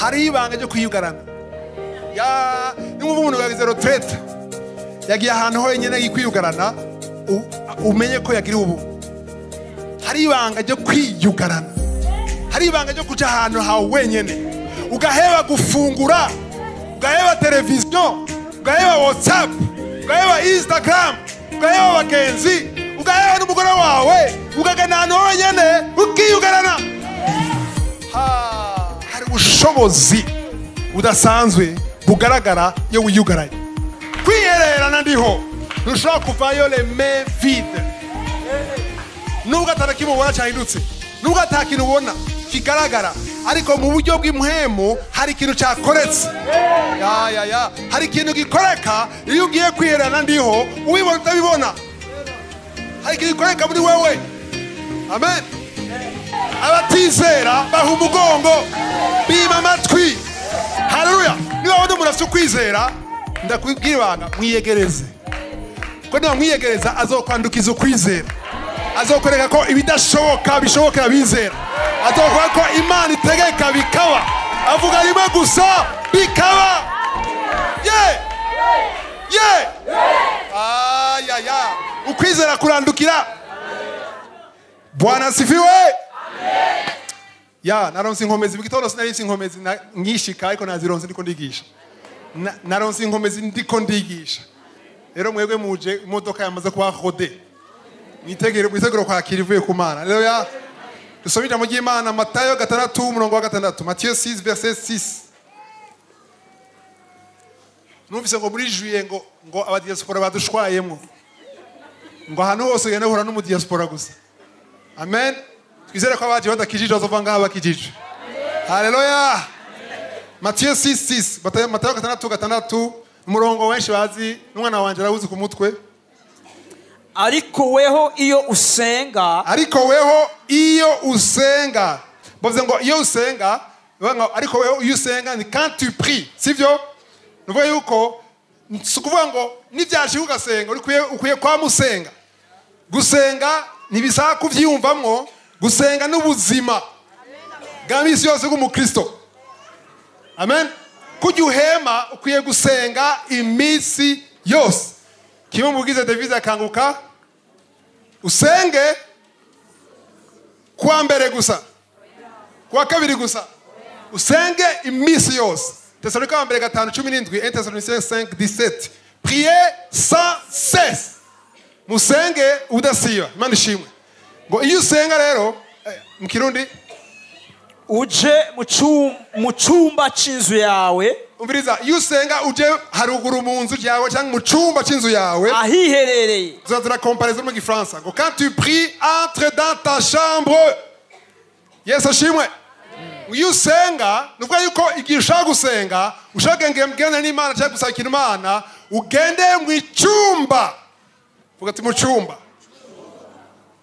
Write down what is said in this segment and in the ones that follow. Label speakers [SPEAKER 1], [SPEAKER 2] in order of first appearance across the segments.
[SPEAKER 1] hariho ibanga ryo kwiyugarana. Ya nimwumva umuntu yagize retraite yagiye ahantu honyine yikwiyugarana umenye ko yagiriwe ubu. Hari ibanga ryo kwiyugarana. Hari ibanga ryo kuja ahantu hawe wenyene ugaheba gufungura ugaheba televiziyo ugaheba whatsapp ugaheba instagram ugaheba abagenzi ugaheba n'umugore wawe ukagana ahantu honyene ukiyugarana. Ubushobozi budasanzwe bugaragara iyo wiyugaranye kwihererana ndiho. Ntushobora kuvayo reme vide. Nubwo atari kimwe ubona cyahindutse nubwo ata kintu ubona kigaragara ariko mu buryo bw'imuhemu hari ikintu cyakoretse. Ya ya ya. Hari ikintu gikoreka iyo ugiye kwihererana ndiho ubibona utabibona. Hari ikintu gikoreka muri wewe. Amen abatizera baha umugongo bima amatwi. Haleluya niba wabona umuntu afite ukwizera ndakubwira ibanga mwiyegereze. Ko niba mwiyegereza azokwandukiza ukwizera. Azokwereka ko ibidashoboka bishobokera abizera. Azokwereka ko imana itegeka bikaba. Avuga rimwe gusa bikaba. Ye! Ye! Ayaya ukwizera kurandukira. Bwana asifiwe! Ya naronse inkomezi mu gitondo sinarinse inkomezi nkishika ariko nazironse ndiko ndigisha Na- naronse inkomezi ndiko ndigisha rero mwebwe muje imodoka yamaze kuba rode mwitegere mwitegure kwakira ivuye ku mana rero ya dusome ijambo ry'imana matayo gatandatu umurongo wa gatandatu. Matiyo 6 verset 6 numvise ngo muri juye ngo ngo abadiaspora badushwayemwo ngo ahantu hose ugenda uhura n'umudiaspora gusa. Amen. Twizere ko abaje badakijije bazova ngaha bakijije haleluya matiyo 6 6 matayo gatandatu gatandatu umurongo wenshi bazi n'umwana wanjye arawuzi ku mutwe
[SPEAKER 2] ariko weho iyo usenga.
[SPEAKER 1] Ariko weho iyo usenga. Bavuze ngo iyo usenga ariko weho iyo usenga ni quand tu pries sivyo? Ni ukuvuga yuko si ukuvuga ngo nibyashika ugasenga ukwiye ukwiye kwama usenga gusenga ntibisaba kubyiyumvamwo gusenga n'ubuzima bwa minsi yose bw'umukristo amen. Kujya uhema ukwiye gusenga iminsi yose. Kimwe mu bwize devise akanguka? Usenge kuwa mbere gusa. Kuwa kabiri gusa. Usenge iminsi yose. Tesalonika wa mbere gatanu cumi n'indwi un thessaloniciens 5 17 priez sans cesse. Musenge udasiba. Imana ishimwe. Ngo iyo usenga rero eh, mu kirundi
[SPEAKER 2] uje mu cyumba cy'inzu yawe.
[SPEAKER 1] Umviriza iyo usenga uje haruguru mu nzu yawe cyangwa mu cyumba cy'inzu yawe.
[SPEAKER 2] Ahiherereye
[SPEAKER 1] tuzazira comparaison mu gifaransa ngo quand tu pries entre dans ta chambre. Yesu ashimwe iyo usenga ni ukuvuga yuko igihe ushaka gusenga ushaka ngendana n'imana cyangwa gusakira imana ugende mu cyumba vuga ati mu cyumba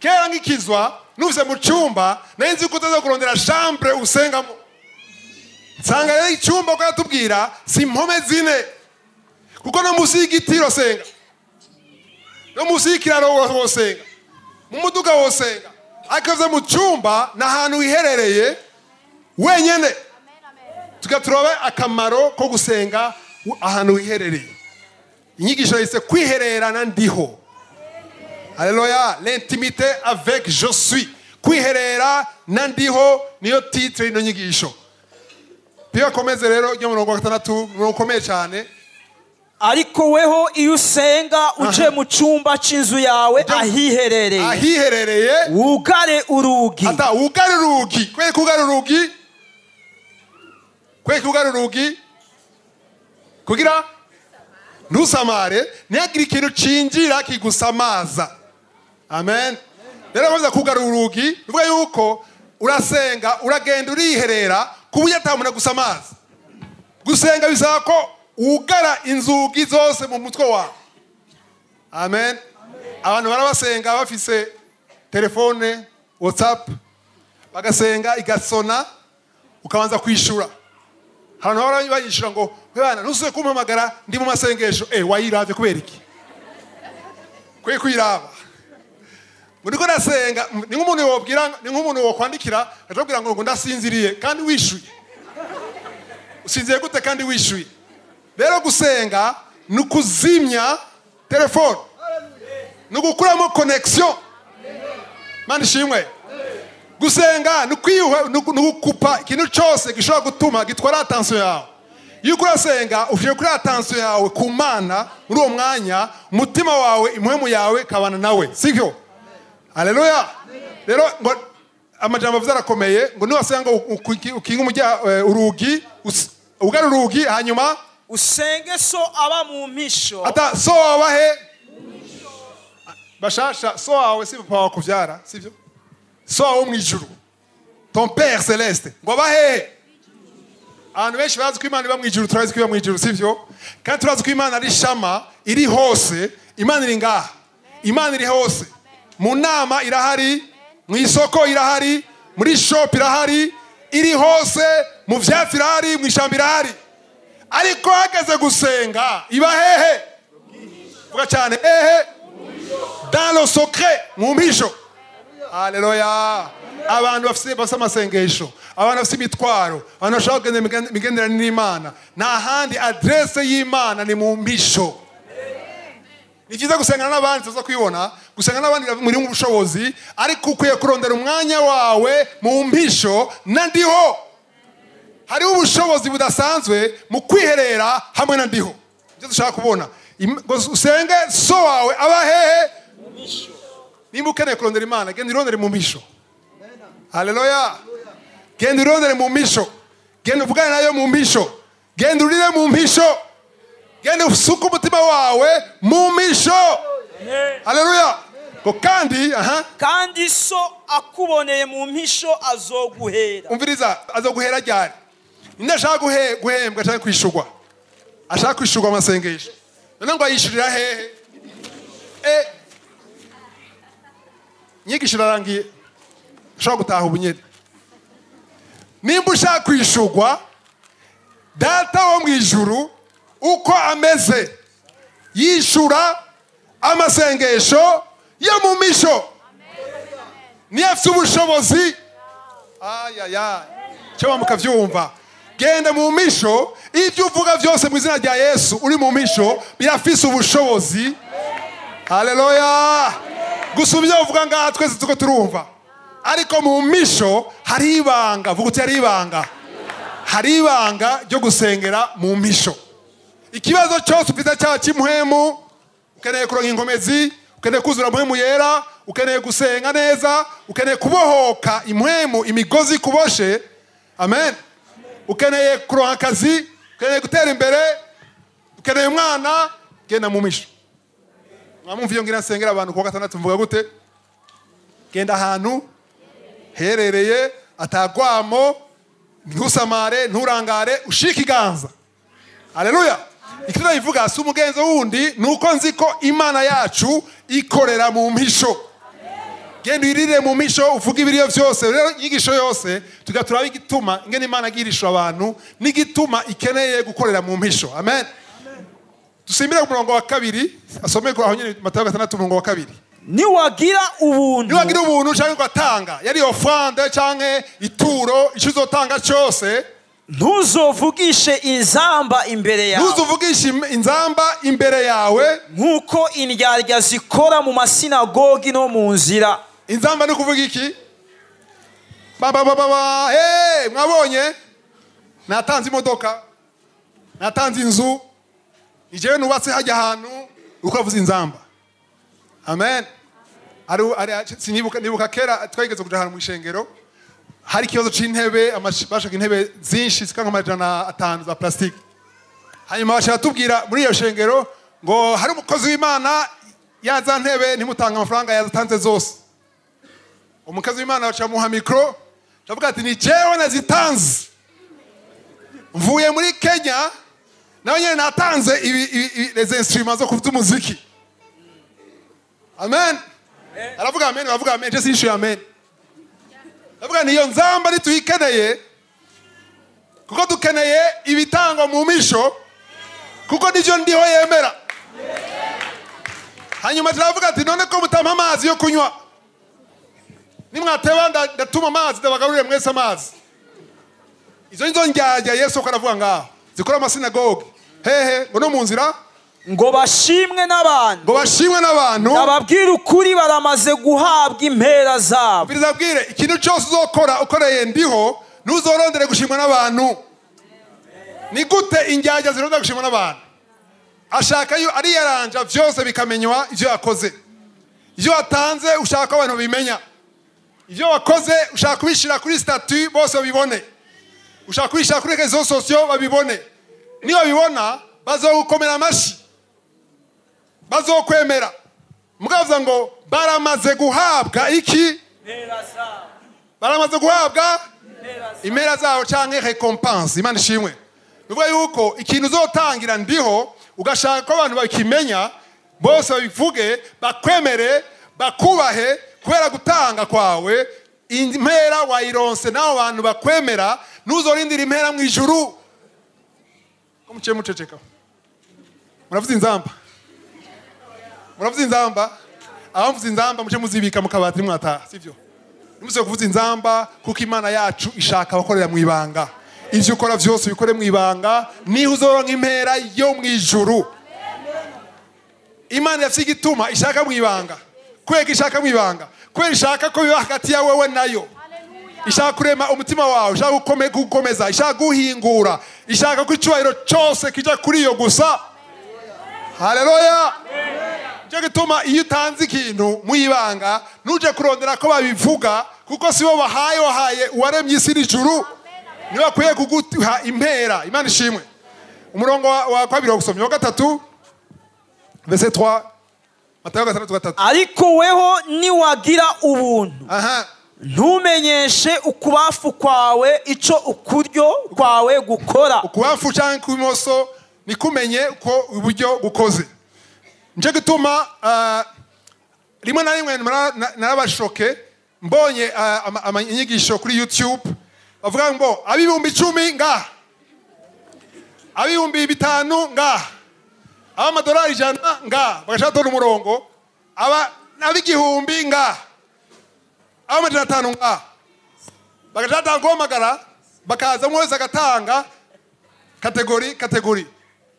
[SPEAKER 1] kera nk'ikizwa nuvuze mu cyumba nari nzi ko utaza kurondera chambre usengamo nsanga rero icyumba uko yatubwira si impome zine. Kuko no munsi y'igiti urasenga no munsi y'ikiraro wosenga mu muduga wosenga ariko mu cyumba ni ahantu wiherereye wenyine tugaturabe akamaro ko gusenga ahantu wiherereye inyigisho yise kwihererana ndiho Alléluia, l'intimité avec je suis. Kwiherera na ndiho niyo titre ino nyigisho. Piyo komeze rero ryo murongo wa gatandatu, murongo ukomeye cyane.
[SPEAKER 2] ariko weho iyo usenga uje mu cyumba cy'inzu yawe ahiherereye
[SPEAKER 1] Ahiherereye
[SPEAKER 2] wugare urugi
[SPEAKER 1] ata wugare urugi. Kwe kugare urugi. Kwe kugare urugi. Kugira ntusamare ntihagire ikintu cinjira kigusamaza. Amen. Rero bamaze kugara urugi, bivuga yuko urasenga, uragenda uriherera ku buryo atamuntu agusamaza. Gusenga bisaba ko wugara inzugi zose mu mutwe wawe. Amen. Abantu barabasenga bafise telefone, WhatsApp, bagasenga igasona, ukabanza kwishura. Abantu bahora bayishura ngo, "Bwana, ntusuye kumpamagara ndi mu masengesho." Eh, wayiravye kubera iki? Kwe kwiraba. Muri ko nasenga, ni nk'umuntu wobwira, ni nk'umuntu wokwandikira, akakubwira ngo ndasinziriye kandi wishuye. usinziye gute kandi wishyuye rero gusenga ni ukuzimya telefone. Ni ugukuramo konekisiyo mani ishimwe. Gusenga ni ugukupa ikintu cyose gishobora gutuma gitwara atansiyo yawe. Iyo uriko urasenga ushyire kuri atansiyo yawe ku mana muri uwo mwanya umutima wawe impwemu yawe kabana nawe sibyo? Haleluya rero ngo amajambo avuze arakomeye ngo niwasenga ngo ukinga umujya eh, urugi ugana urugi hanyuma
[SPEAKER 2] usenge so aba mu mpisho
[SPEAKER 1] ata so wawe he? Bashasha so wawe si papa wakubyara sibyo so wawe mu ijuru ton père celeste ngo aba he? Abantu benshi bazi ko imana iba mu ijuru turazi ko iba mu ijuru sibyo kandi turazi ko imana ari shama iri hose imana iri ngaha. Imana iri hose mu nama irahari mu isoko irahari muri shop irahari iri hose mu byatsi irahari mu ishyamba irahari. Ariko hageze gusenga iba hehe? Vuga cyane hehe? Dans le secret mu mpisho haleluya abantu bafite amasengesho abantu bafite imitwaro abantu bashaka kugenda imigen- imigenderanire n'imana nta handi aderese y'imana ni mu mpisho ni byiza gusengana n'abandi tuza kwibona. Gusengana n'abandi muri mu bushobozi ariko ukwiye kurondera umwanya wawe mu mpisho na ndiho. Hariho ubushobozi budasanzwe mu kwiherera hamwe na ndiho. Ibyo dushaka kubona. Usenge so wawe aba hehe? Nimba ukeneye kurondera imana genda irondere mu misho haleluya genda irondere mu misho genda uvugane na yo mu misho genda urire mu mpisho. Genda usuke umutima wawe mu misho haleluya ngo kandi aha.
[SPEAKER 2] Kandi so akuboneye mu mpisho azoguhera.
[SPEAKER 1] Umviriza azoguhera ryari? Ninde ashaka guhe- guhembwa ashaka kwishurwa ashaka kwishurwa amasengesho. None ngo ayishyurira hehe? E inyigisho irarangiye ushobora gutaha ubunyeri. Nimba ushaka kwishurwa data wo mu ijuru uko ameze. Yishura amasengesho yo mu misho. Niyo afite ubushobozi. Cyo mukabyumva genda mu misho. Ibyo uvuga byose mu izina rya yesu uri mu misho birafise ubushobozi. Haleluya gusa ibyo uvuga ngaha twese tuko turumva. Ariko mu misho hari ibanga. Vuga uti hari ibanga. Hari ibanga ryo gusengera mu misho. Ikibazo cyose ufite cyaha cy'imuhemu ukeneye kuronka inkomezi ukeneye kuzura muhemu yera ukeneye gusenga neza ukeneye kubohoka imwemu imigozi kuboshe amen. Ukeneye kuronka akazi ukeneye gutera imbere ukeneye umwana genda mu misho. Mwamumva iyo ngira nsengera abantu kuwa gatandatu mvuga gute? Genda ahantu herereye atagwamo ntusamare nturangare ushike iganza. Haleluya icyo nabivuga si umugenzo wundi ni uko nzi ko imana yacu ikorera mu mpisho genda uyirire mu misho uvuge ibiriyo byose. Rero inyigisho yose tugatura igituma ingene imana agirisha abantu n'igituma ikeneye gukorera mu mpisho amen. Dusimbire ku murongo wa kabiri asome aho nyine matayo gatandatu umurongo wa kabiri.
[SPEAKER 2] Niwagira ubuntu.
[SPEAKER 1] Niwagira ubuntu cyangwa ugatanga yari ofande cyangwa ituro icyo uzotanga cyose
[SPEAKER 2] ntuzovugishe inzamba imbere yawe.
[SPEAKER 1] Ntuzuvugishe inzamba imbere yawe.
[SPEAKER 2] Nk'uko indyarya zikora mu masinagogi no mu nzira.
[SPEAKER 1] Inzamba ni ukuvuga iki? Mwabonye? Natanze imodoka. Natanze inzu. Ijewe nubatse hajya ahantu. Uko avuze inzamba. Amen. Sinibuka nibuka kera twageze kuja ahantu mu ishengero. Hari ikibazo c'intebe amash- bashaka intebe zinshi zika nk'amajana atanu za plastique hanyuma bashaka tubwira muri iyo shengero ngo hari umukozi w'imana yaza ntebe ntimutanga amafaranga yazatanze zose. Umukozi w'imana bacamuha mikoro ndavuga ati ni jewe nazitanze. Mvuye muri kenya nawe nyine natanze ibi- ibi- ibi- les instruments zo kuvuza umuziki amen. Aravuga amen baravuga amen. Je sinishuye amen? Ndavuga ni iyo nzamba ntituyikeneye kuko dukeneye ibitangwa mu misho kuko nibyo ndiho yemera. Hanyuma turavuga ati none ko mutampa amazi yo kunywa. Nimwateba nda- ndatuma amazi ndabagarurire mwese amazi. Izo nizo njyajya yesu ko aravuga ngaho zikora amasinagogi hehe ngo no mu nzira
[SPEAKER 2] ngo bashimwe n'abantu.
[SPEAKER 1] Ngo bashimwe n'abantu.
[SPEAKER 2] Ababwira ukuri baramaze guhabwa impera zabo.
[SPEAKER 1] Bizabwire ikintu cyose uzokora ukoreye ndiho ntuzorondere gushimwa n'abantu. Ni gute injyajya zirondera gushimwa n'abantu? Ashaka yo ariyaranja byose bikamenywa ibyo yakoze. Ibyo watanze ushaka ko abantu babimenya ibyo wakoze ushaka kubishyira kuri sitati bose babibone. Ushaka kubishyira kuri rezo sosiyo babibone. Niba babibona bazogukomera amashyi bazokwemera. Mugavuga ngo baramaze guhabwa iki? Baramaze guhabwa impera zabo cyangwa recompense imana ishimwe. Ni ukuvuga yuko ikintu uzotangira ndiho ugashaka ko abantu bakimenya bose babivuge bakwemere bakubahe kubera gutanga kwawe impera wayironse n'abo bantu bakwemera ntuzorindire impera mu ijuru ko muceceka? Muravuze inzamba muravuze inzamba? Abavuze inzamba muce muzibika mu kabati nimwataha sibyo? Nimuze kuvuza inzamba kuko imana yacu ishaka abakorera mu ibanga. Ibyo ukora byose ubikore mu ibanga ni ho uzoronka impera yo mu ijuru. Imana yafite igituma ishaka mu ibanga. Kubera ko ishaka mu ibanga? Kubera ishaka ko biba hagati ya wowe na yo ishaka kurema umutima wawe ishaka gukome- gukomeza ishaka guhingura ishaka ko icyubahiro cyose kijya kuri iyo gusa. Haleluya ni cyo gituma iyo utanze ikintu mu ibanga ntujye kurondera ko babivuga kuko si bo bahaye wahaye uwaremye isi n'ijuru. Niba bakwiye kuguha impera. Imana ishimwe umurongo wa kabiri wa gusomya wa gatatu vese 3 matayo gatandatu gatatu.
[SPEAKER 2] Ariko weho niwagira ubuntu.
[SPEAKER 1] Aha.
[SPEAKER 2] Ntumenyeshe ukubafu kwawe icyo ukuryo kwawe gukora.
[SPEAKER 1] Ukubafu cyangwa kw'imoso nikumenye uko iburyo gukoze. Ni cyo gituma ah, rimwe na rimwe nara- na- narabashoke mbonye ama- inyigisho kuri youtube bavuga ngo ab'ibihumbi icumi ngaha. Ab'ibihumbi bitanu ngaha. Ab'amadolari ijana ngaha. Bagashaka tona umurongo ab'igihumbi ngaha. Ab'amajana atanu ngaha. Bagashaka guhamagara bakaza umwe wese agatanga kategori kategori.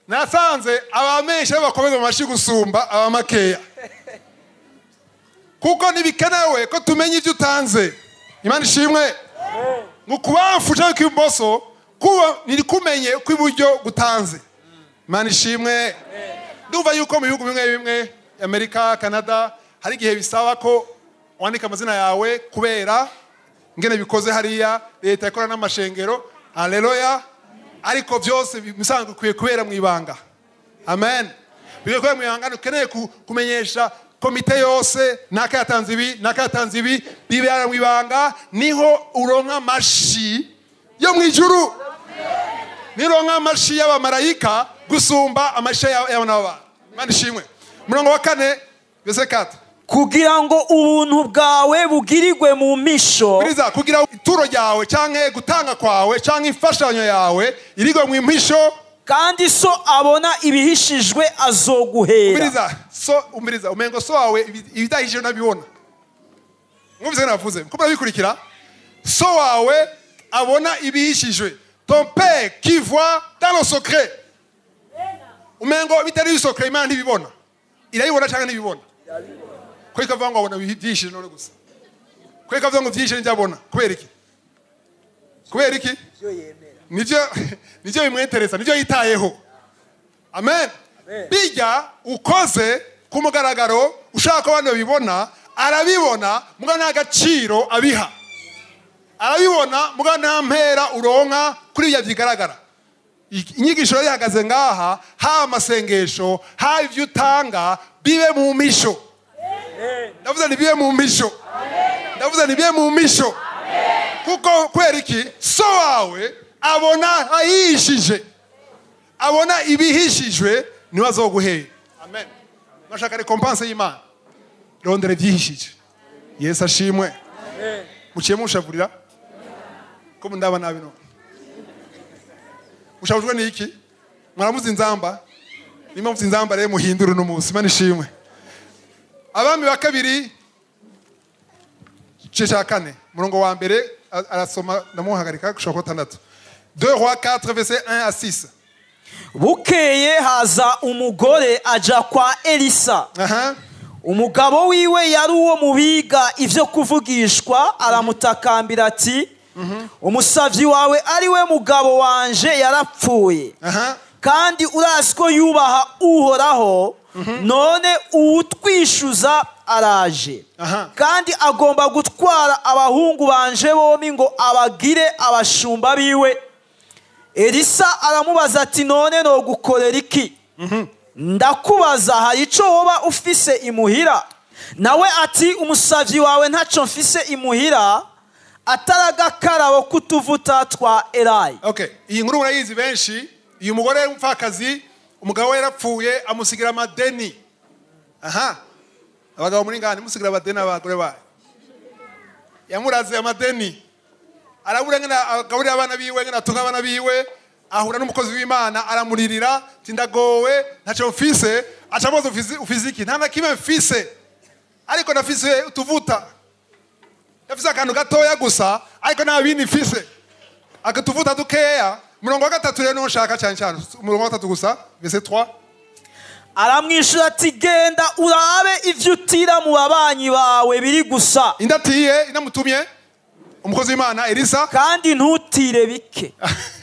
[SPEAKER 1] Nasanze abamenshi bakomeza mu mashyi gusumba abamakeya. Kuko ntibikenewe ko tumenya ibyo utanze. Imana ishimwe. Mu kubamfu cyangwa kw'ibumoso kuba ntikumenye ko iburyo gutanze. Imana ishimwe. Ndumva yuko mu bihugu bimwe bimwe amerika canada hari igihe bisaba ko wandika amazina yawe kubera ngene bikoze hariya leta ikora n'amashengero. Haleluya ariko byose bisanzwe bikwiye kubera mu ibanga. Amen. Bikwiye kubera mu ibanga ntukeneye ku- kumenyesha komite yose naka yatanze ibi naka yatanze ibi bibera mu ibanga ni ho uronka amashi yo mu ijuru. Nironka amashi y'abamarayika gusumba amashi y'abana b'abantu. Imana ishimwe. Umurongo wa kane bese kata
[SPEAKER 2] kugira ngo ubuntu bwawe bugirirwe mu misho
[SPEAKER 1] kugira ituro ryawe cyangwa gutanga kwawe cyangwa imfashanyo yawe irigwe mu impisho
[SPEAKER 2] kandi so abona ibihishijwe azoguhera.
[SPEAKER 1] So umiriza umengo so wawe ibi- ibidahije nabibona. Mwumvise ko navuze? Ko murabikurikira so wawe abona ibihishijwe. Ton père qui voit dans le secret. Umengo bitari ibisokre imana ntibibona. Irabibona cyangwa ntibibona? Ko avuga ngo abona byishije none gusa. Avuga ngo byishije njya abona kubera iki? Kubera iki? Nibyo nibyo bimwetereza nibyo yitayeho amen. Bijya ukoze ku mugaragaro ushaka ko abantu babibona arabibona muga nta gaciro abiha. Arabibona muga nta mpera uronka kuri ibyo bigaragara inyigisho yari ihagaze ngaha haba amasengesho haba ibyo utanga bibe mu misho ndavuze nibiye mu misho ndavuze nibiye mu misho kuko kubera iki so wawe abona ahishije abona ibihishijwe niwe azoguhera amen. Bashaka rekompanse y'imana rondera ibyihishije yesu ashimwe. Mukiye mushavurira ko ndaba nabi none mushavujwe n'iki mwaramuze inzamba niba muzi inzamba rero muhindure uno munsi imana ishimwe abami ba kabiri cya kane umurongo wa mbere a- arasoma ndamuhagarika gushaka gatandatu 2 rois 4 verset 1 à 6
[SPEAKER 2] bukeye haza umugore aja kwa elisa. Umugabo wiwe yari uwo mu biga ibyo kuvugishwa aramutakambira ati umusabyi wawe ari we mugabo wanje yarapfuye. Kandi urazi ko yubaha uhoraho none uwutwishyuza araje. Kandi agomba gutwara abahungu banje bombi ngo abagire abashumba biwe. Elisa aramubaza ati none nogukorera iki? Ndakubaza hari icyo woba ufise imuhira? Nawe ati umusabyi wawe ntacyo mfise imuhira. Atari agakarabo k'utuvuta twa erayi
[SPEAKER 1] okay iyi nkuru murayizi benshi. Uyu mugore w'umupfakazi umugabo we yarapfuye amusigira amadeni. Aha. Abagabo muri ngani? Musigira amadeni abagore bayo. Yamuraze amadeni. Arabura agaburira abana biwe ngene atunga abana biwe ahura n'umukozi w'imana aramuririra ati ndagowe ntacyo mfise aca amubaza "Ufizi- ufize iki nta na kimwe mfise. Ariko nafise utuvuta. Yafise akantu gatoya gusa ariko nta bindi mfise. Akatuvuta dukeya. Umurongo wa gatatu rero niwo nshaka cyane cyane. Umurongo wa gatatu gusa vese 3
[SPEAKER 2] aramwishyura ati genda urabe ibyo utira mu babanyi bawe biri gusa.
[SPEAKER 1] Indatiye inamutumye umukozi w'imana elisa.
[SPEAKER 2] Kandi ntutire bike.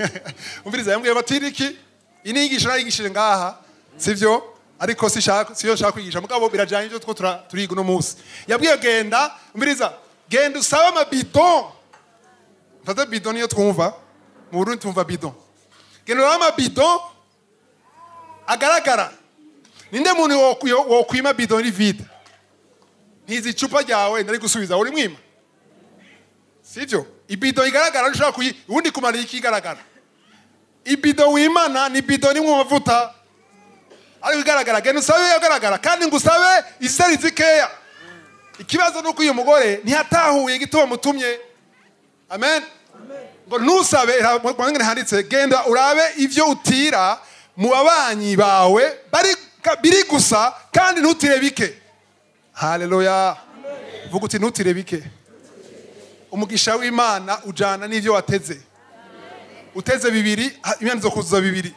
[SPEAKER 1] Umviriza yambwiye batire iki iyi ni inyigisho nayigishije ngaha sivyo? Ariko siyo nshaka kwigisha. Mugabo birajyanye ibyo two turiga uno munsi. Yabwiye genda umviriza genda usabe amabido mfate bido niyo twumva mu burundi twumva bidon. Genda urabe amabidon agaragara. Ninde muntu wokwi- wokwima bidon iri vide ntizi icupa ryawe ndari gusubiza uri mwima. Sivyo? Ibido igaragara ushobora kuyi ubundi kumara iki igaragara. Ibido wimana ni bido nimwe mu mavuta ariko igaragara genda usabe iyo agaragara kandi ngo usabe isari zikeya. Ikibazo ni uko uyu mugore ntiyatahuye igituma mutumye amen. Ngo ntusabe handitse genda urabe ibyo utira mu babanyi bawe biri gusa kandi ntutire bike. Haleluya. Vuga uti ntutire bike. Umugisha w'imana ujana n'ibyo wateze. Uteze bibiri ha- imana izokuzuza bibiri.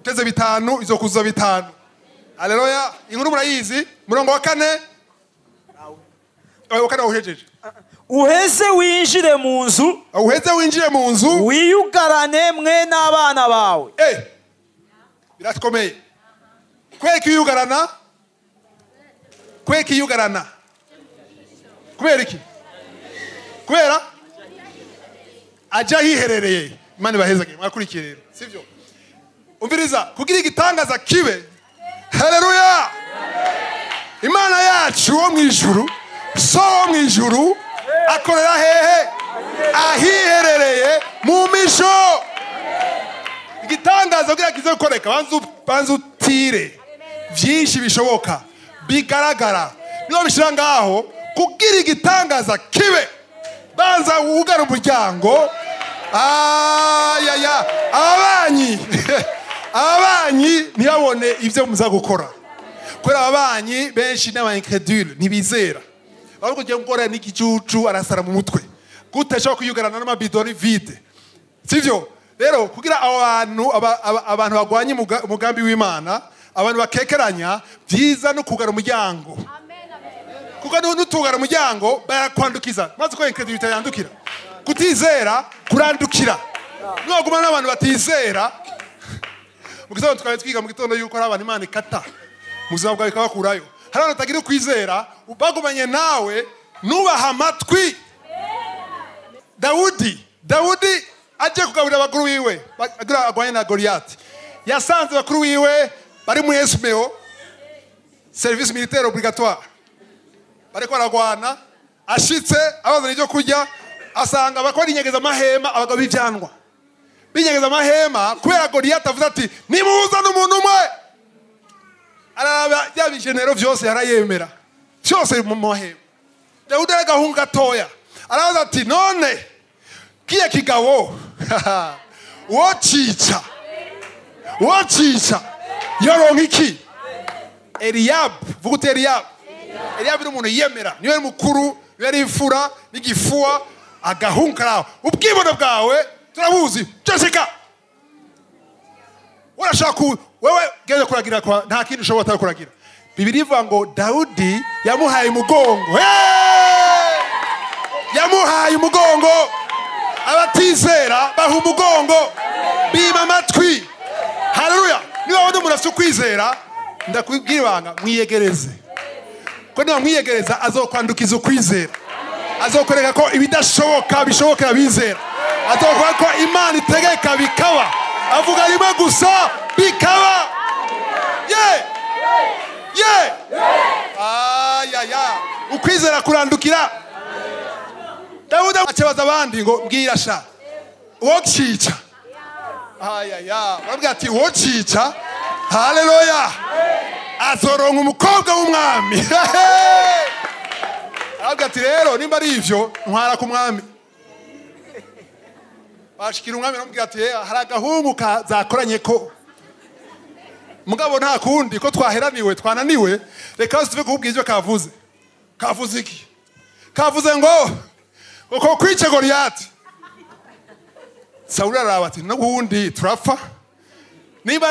[SPEAKER 1] Uteze bitanu izokuzuza bitanu. Haleluya. Inkuru murayizi? Murongo wa kane? Wa kane wawuhejeje.
[SPEAKER 2] Uheze winjire mu nzu.
[SPEAKER 1] Uheze winjire mu nzu.
[SPEAKER 2] Wiyugarane mwe n'abana bawe.
[SPEAKER 1] Eh, birakomeye kweka iyugarana kweka iyugarana kubera iki? Kubera? Ajya yiherereye. Imana ibahezage mwakurikiye rero sibyo? Umviriza kugira igitangaza kibe. Hereruya imana yacu wo mu ijuru so wo mu ijuru akorera hehe ahiherereye mu misho igitangaza kugira kize gukoreka banza utire. Byinshi bishoboka bigaragara. Niba bishyira ngaho kugira igitangaza kibe. Banza wugara umuryango. Ayaya ababanyi. Ababanyi ntibabone ibyo muza gukora. Kubera ababanyi benshi ni abancredule ntibizera. Ahubwo ugiye gukora n'igicucu arasara mu mutwe. Gute? Ashobora kuyugarana n'amabidoni vide. Sivyo rero kugira abo bantu aba- aba- abantu bagwanye umuga- umugambi w'imana abantu bakekeranya byiza no kugara umuryango. Kuko nu- nutugara umuryango barakwandukiza. Maze ko incredulité yandukira kutizera kurandukira. Nwaguma n'abantu batizera. Mu gitondo twari twiga mu gitondo yuko hari abantu imana ikata mu buzima bwawe ikabakurayo. Hari abantu batagira ukwizera bagumanye nawe nubaha amatwi. Dawudi dawudi agiye kugaburira abakuru wiwe. Agwanye na goliyati yasanze bakuru wiwe bari muri esumeo serivisi militaire obligatoire. Bariko baragwana ashitse abazana ibyo kurya asanga bakora inyegeza amahema abagabo b'ivyanwa binyegeza amahema kubera goliyati avuze ati nimuzane umuntu umwe. Araraba bya bijenero vyose yarayemera. Vyose mu mahema dawudi ari agahungu gatoya arabaza ati none kiye kigabo wocica wocica yoronka iki eliyabu vuga uti eliyabu eliyabu ni umuntu yiyemera niwe mukuru. Niwe imfura n'igifuwa agahungu karaho ubwibone bwawe turabuzi jessica. Urashaka wewe genda kuragira nta kindi ushobora kuragira bibiri ivuga ngo dawudi yamuhaye umugongo. Yamuhaye umugongo. Abatizera baha umugongo. Bima amatwi. Haleluya. Niba wabona umuntu afite ukwizera ndakubwira ibanga mwiyegereze ko niba mwiyegereza azokwandukiza ukwizera. Azokwereka ko ibidashoboka bishobokera abizera. Azokwereka ko imana itegeka bikaba. Avuga rimwe gusa bikaba. Ye ye ayaya ukwizera kurandukira. Dawudi akebaza abandi ngo mbwira sha uwo cyica ayaya barabwira ati uwo cica haleluya azoronka umukobwa w'umwami. Arabwira ati rero nimba ari ibyo ntwara ku mwami. Bashikira umwami aramubwira ati "Eh, hari agahungu kazakoranye ko mugabo nta kundi ko twaheraniwe twananiwe. Reka tuve kuhubwira ivyo kavuze. Kavuze iki? Kavuze ngo uko kwica goriyati sawuli araraba ati n'ubundi turapfa? Niba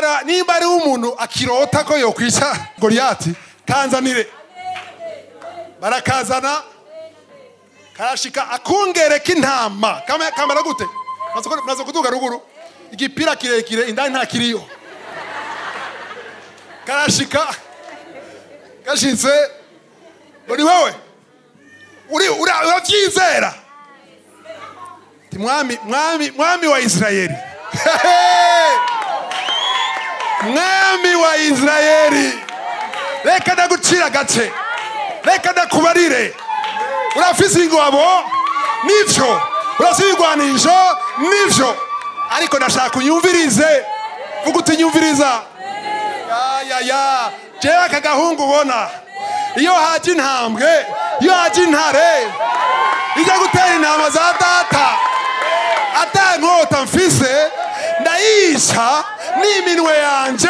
[SPEAKER 1] ari- umuntu akirota ko yokwica goriyati kanzanire barakazana. Karashika akungere k'intama. Kama- kamera gute? Maze kuduga ruguru. Igipira kirekire indani nta kiriyo karashika. Kashitse. Uri wewe? wowe uri ura- urabyizera Ati, mwami mwami mwami wa isirayeli mwami wa isirayeli reka ndagucira agace reka ndakubarire. Urafise ingabo nivyo. Urafise ibigwanisho nivyo. Ariko ndashaka unyumvirize. Vuga uti nyumviriza ya ya ya jewe aka gahungu ubona iyo haje intambwe iyo haje intare ijya gutera intama za data ata nkota mfise. Ndayica n'iminwe yanje.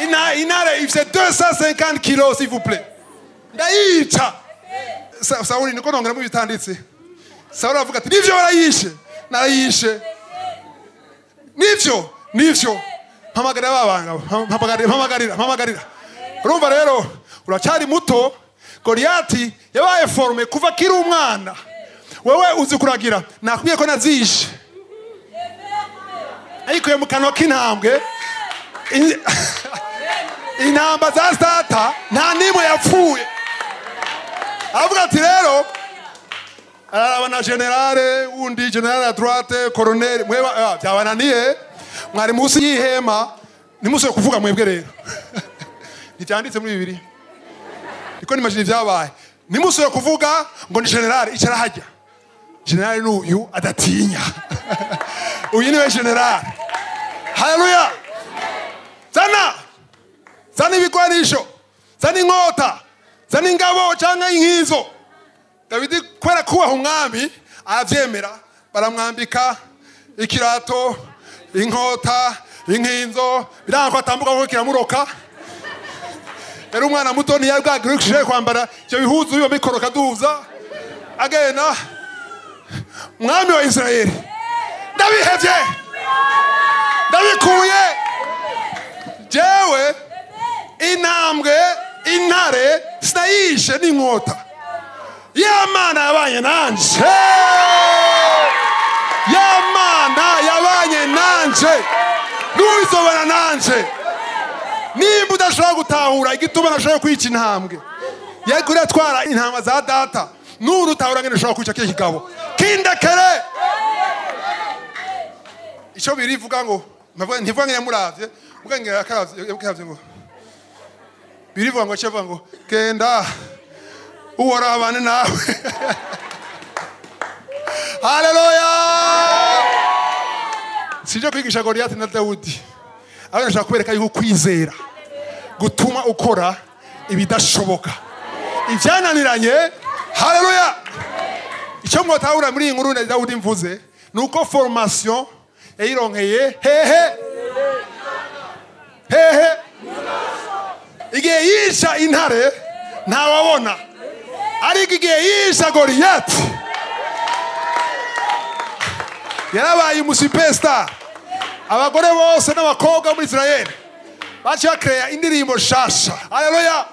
[SPEAKER 1] Ina- intare ifise 250 kilos s'il vous ndayica Sa- sawuli niko nongeramo ibitanditse sawuli aravuga ati nivyo barayishe narayishe nivyo nivyo mpamagarira babanga mpamagarira mpamagarira mpamagarira urumva rero uracyari muto goriyati yabaye forume kuva akiri umwana. Wewe uzi kuragira nakubwiye ko nazije ayikuye mu kanwa k'intambwe In- intamba za sitata nta n'imwe yapfuye. Aravuga ati rero araraba na generale wundi generale ya droite koroneri mwe ah, byabananiye mwari munsi y'ihema ntimusore kuvuga mwebwe rero. Ntibyanditse muri bibiri. Niko nimajina ibyabaye. Ntimusore kuvuga ngo ni generale icara hajya generale ni uyu adatinya. Uyu ni we generale haleluya zana! Zana ibigwanisho. Zana inkota. Zana ingabo cyangwa inkizo. Dawidi kubera kubaha umwami arabyemera baramwambika ikirato. Inkota inkinzo biranga ko atambuka kuko kiramuroka. Yari umwana muto ntiyari bwagirishije kwambara ibyo bihuzu biba bikoroka duza agenda. Mwami wa isirayeli ndabihevye ndabikuye. Jewe intambwe intare sinayishe n'inkota. Ya mana yabanye nanje. Ya mana yabanye nanje n'uwizobana nanje nimba udashobora gutahura igituma nashobora kwica intambwe. Yari kuri atwara intama za data. N'uru utahura ngene ushobora kwica kiyo kigabo. Kindekere icyo birivuga ngo ntivuga ngo yamuravye vuga ngo yakaravye ngo birivuga ngo cyo ngo genda uwarabane nawe. Haleluya sije kwigisha goliyati na dawudi ahubwo ndashaka kubereka yuko kwizera gutuma ukora ibidashoboka. Ibyananiranye haleluya! Icyo mwotahura muri iyi nkuru na dawudi mvuze ni uko formation yayironkeye hehe! Hehe! Igihe yisha intare ntawabona. Ariko igihe yisha goriyati yarabaye umusupesita abagore bose n'abakobwa muri israel baciye bakereya indirimbo shasha. Haleluya.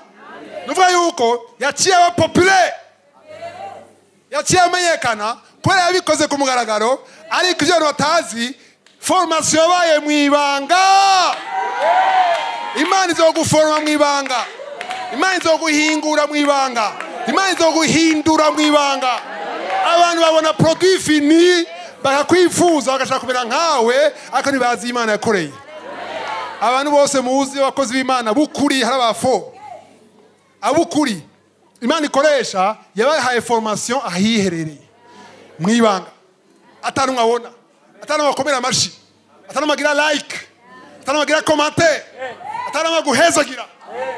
[SPEAKER 1] Nuvuga yuko yaciye aba populaire yaciye amenyekana kubera yabikoze ku mugaragaro ariko ibyo abantu batazi formasiyo yabaye mu ibanga. Imana izoguforoma mu ibanga. Imana izoguhingura mu ibanga. Imana izoguhindura mu ibanga. Abantu babona produit fini. Bakakwifuza bagashaka kumera nkawe ariko ntibazi imana yakoreye. Abantu bose muzi abakozi b'imana b'ukuri hari abafo ab'ukuri imana ikoresha yabahaye foromasiyo ahiherereye. Mu ibanga. Atanu mwabona atanu mwakomera amashyi. Atanu mwagira like. Atanu mwagira komate atanu mwaguhezagira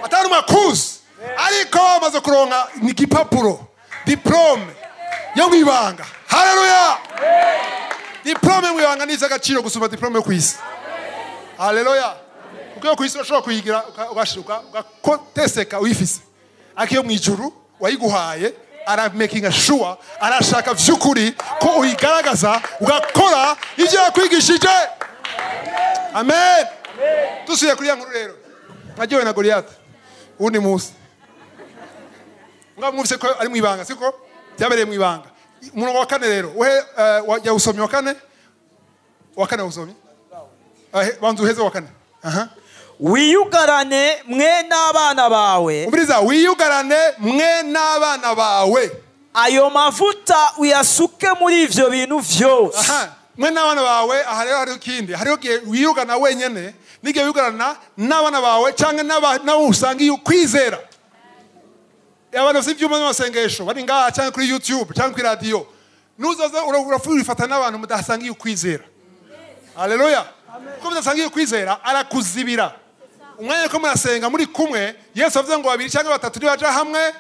[SPEAKER 1] atanu mwakuzi ariko bamaze kuronka ni igipapuro diplome yo mu ibanga haleluya diplome mu ibanga ni iby'agaciro gusumba diplome yo ku isi haleluya kuko iyo ku isi urashobora kuyigira ugakoteseka uyifise ariko iyo mu ijuru wayiguhaye aramakinga shuwa arashaka vy'ukuri ko uyigaragaza ugakora ibyo yakwigishije amen. Dusuye kuri ya nkuru rero. Nkagiwe na goliyati uwundi munsi mwaba mwumvise ko ari mu ibanga siko? Byabereye mu ibanga umurongo wa kane rero uhe eh, yawusomye wa kane? Wa kane wawusomye Ahe, banza uheze wa kane.
[SPEAKER 2] Wiyugarane mwe n'abana bawe.
[SPEAKER 1] Umviriza wiyugarane mwe n'abana bawe.
[SPEAKER 2] Ayo mavuta uyasuke muri ivyo bintu vyose.
[SPEAKER 1] Aha. Mwe n'abana bawe aha rero hariho ikindi. Hariho igihe wiyugana wenyene n'igihe wiyugarana n'abana bawe cyangwa n'abo usangiye ukwizera abantu bafite ibyuma by'amasengesho bari ngaha cyangwa kuri youtube cyangwa kuri radiyo urafuye urafata n'abantu mudasangiye ukwizera. Haleluya kuko mudasangiye ukwizera arakuzibira. Umwanya ko murasenga muri kumwe yesu avuze ngo babiri cyangwa batatu nibaja hamwe.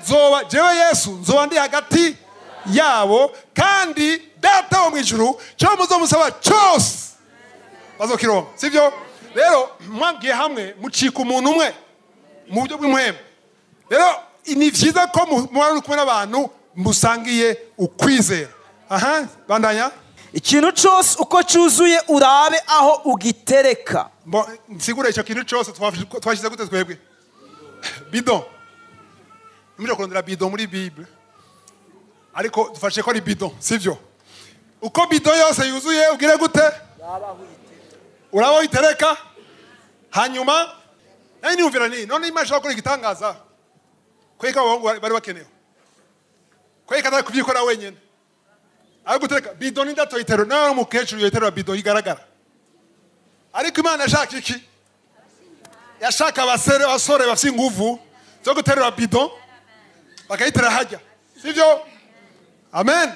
[SPEAKER 1] Nzoba jewe yesu nzoba ndi hagati yabo kandi data wo mu ijuru cyo muzomusaba cyose. Bazokironka sibyo? Rero mwabwiye hamwe mucika umuntu umwe mu buryo bw'imuhembe rero ni byiza ko mu- muba muri kumwe n'abantu musangiye ukwizera. Aha bandanya?
[SPEAKER 2] Ikintu cyose uko cyuzuye urabe aho ugitereka.
[SPEAKER 1] Nsigure icyo kintu cyose twashyize gute twebwe? Bido nimuje kurondera bido muri bible. Ariko dufashe ko ari bido sibyo uko bido yose yuzuye ubwire gute? Uraba uyitereka hanyuma nayo niyumvira ni none niba ishobora gukora igitangaza kwereka abahungu bari bakenewe kwereka kubyikora wenyine ari gutereka bido n'indato yiterura nawe umukecuru yiterura bido igaragara ariko imana yashaka iki? Yashaka abasore abasore bafite inguvu zo guterura bido bakayitera hajya sibyo amen.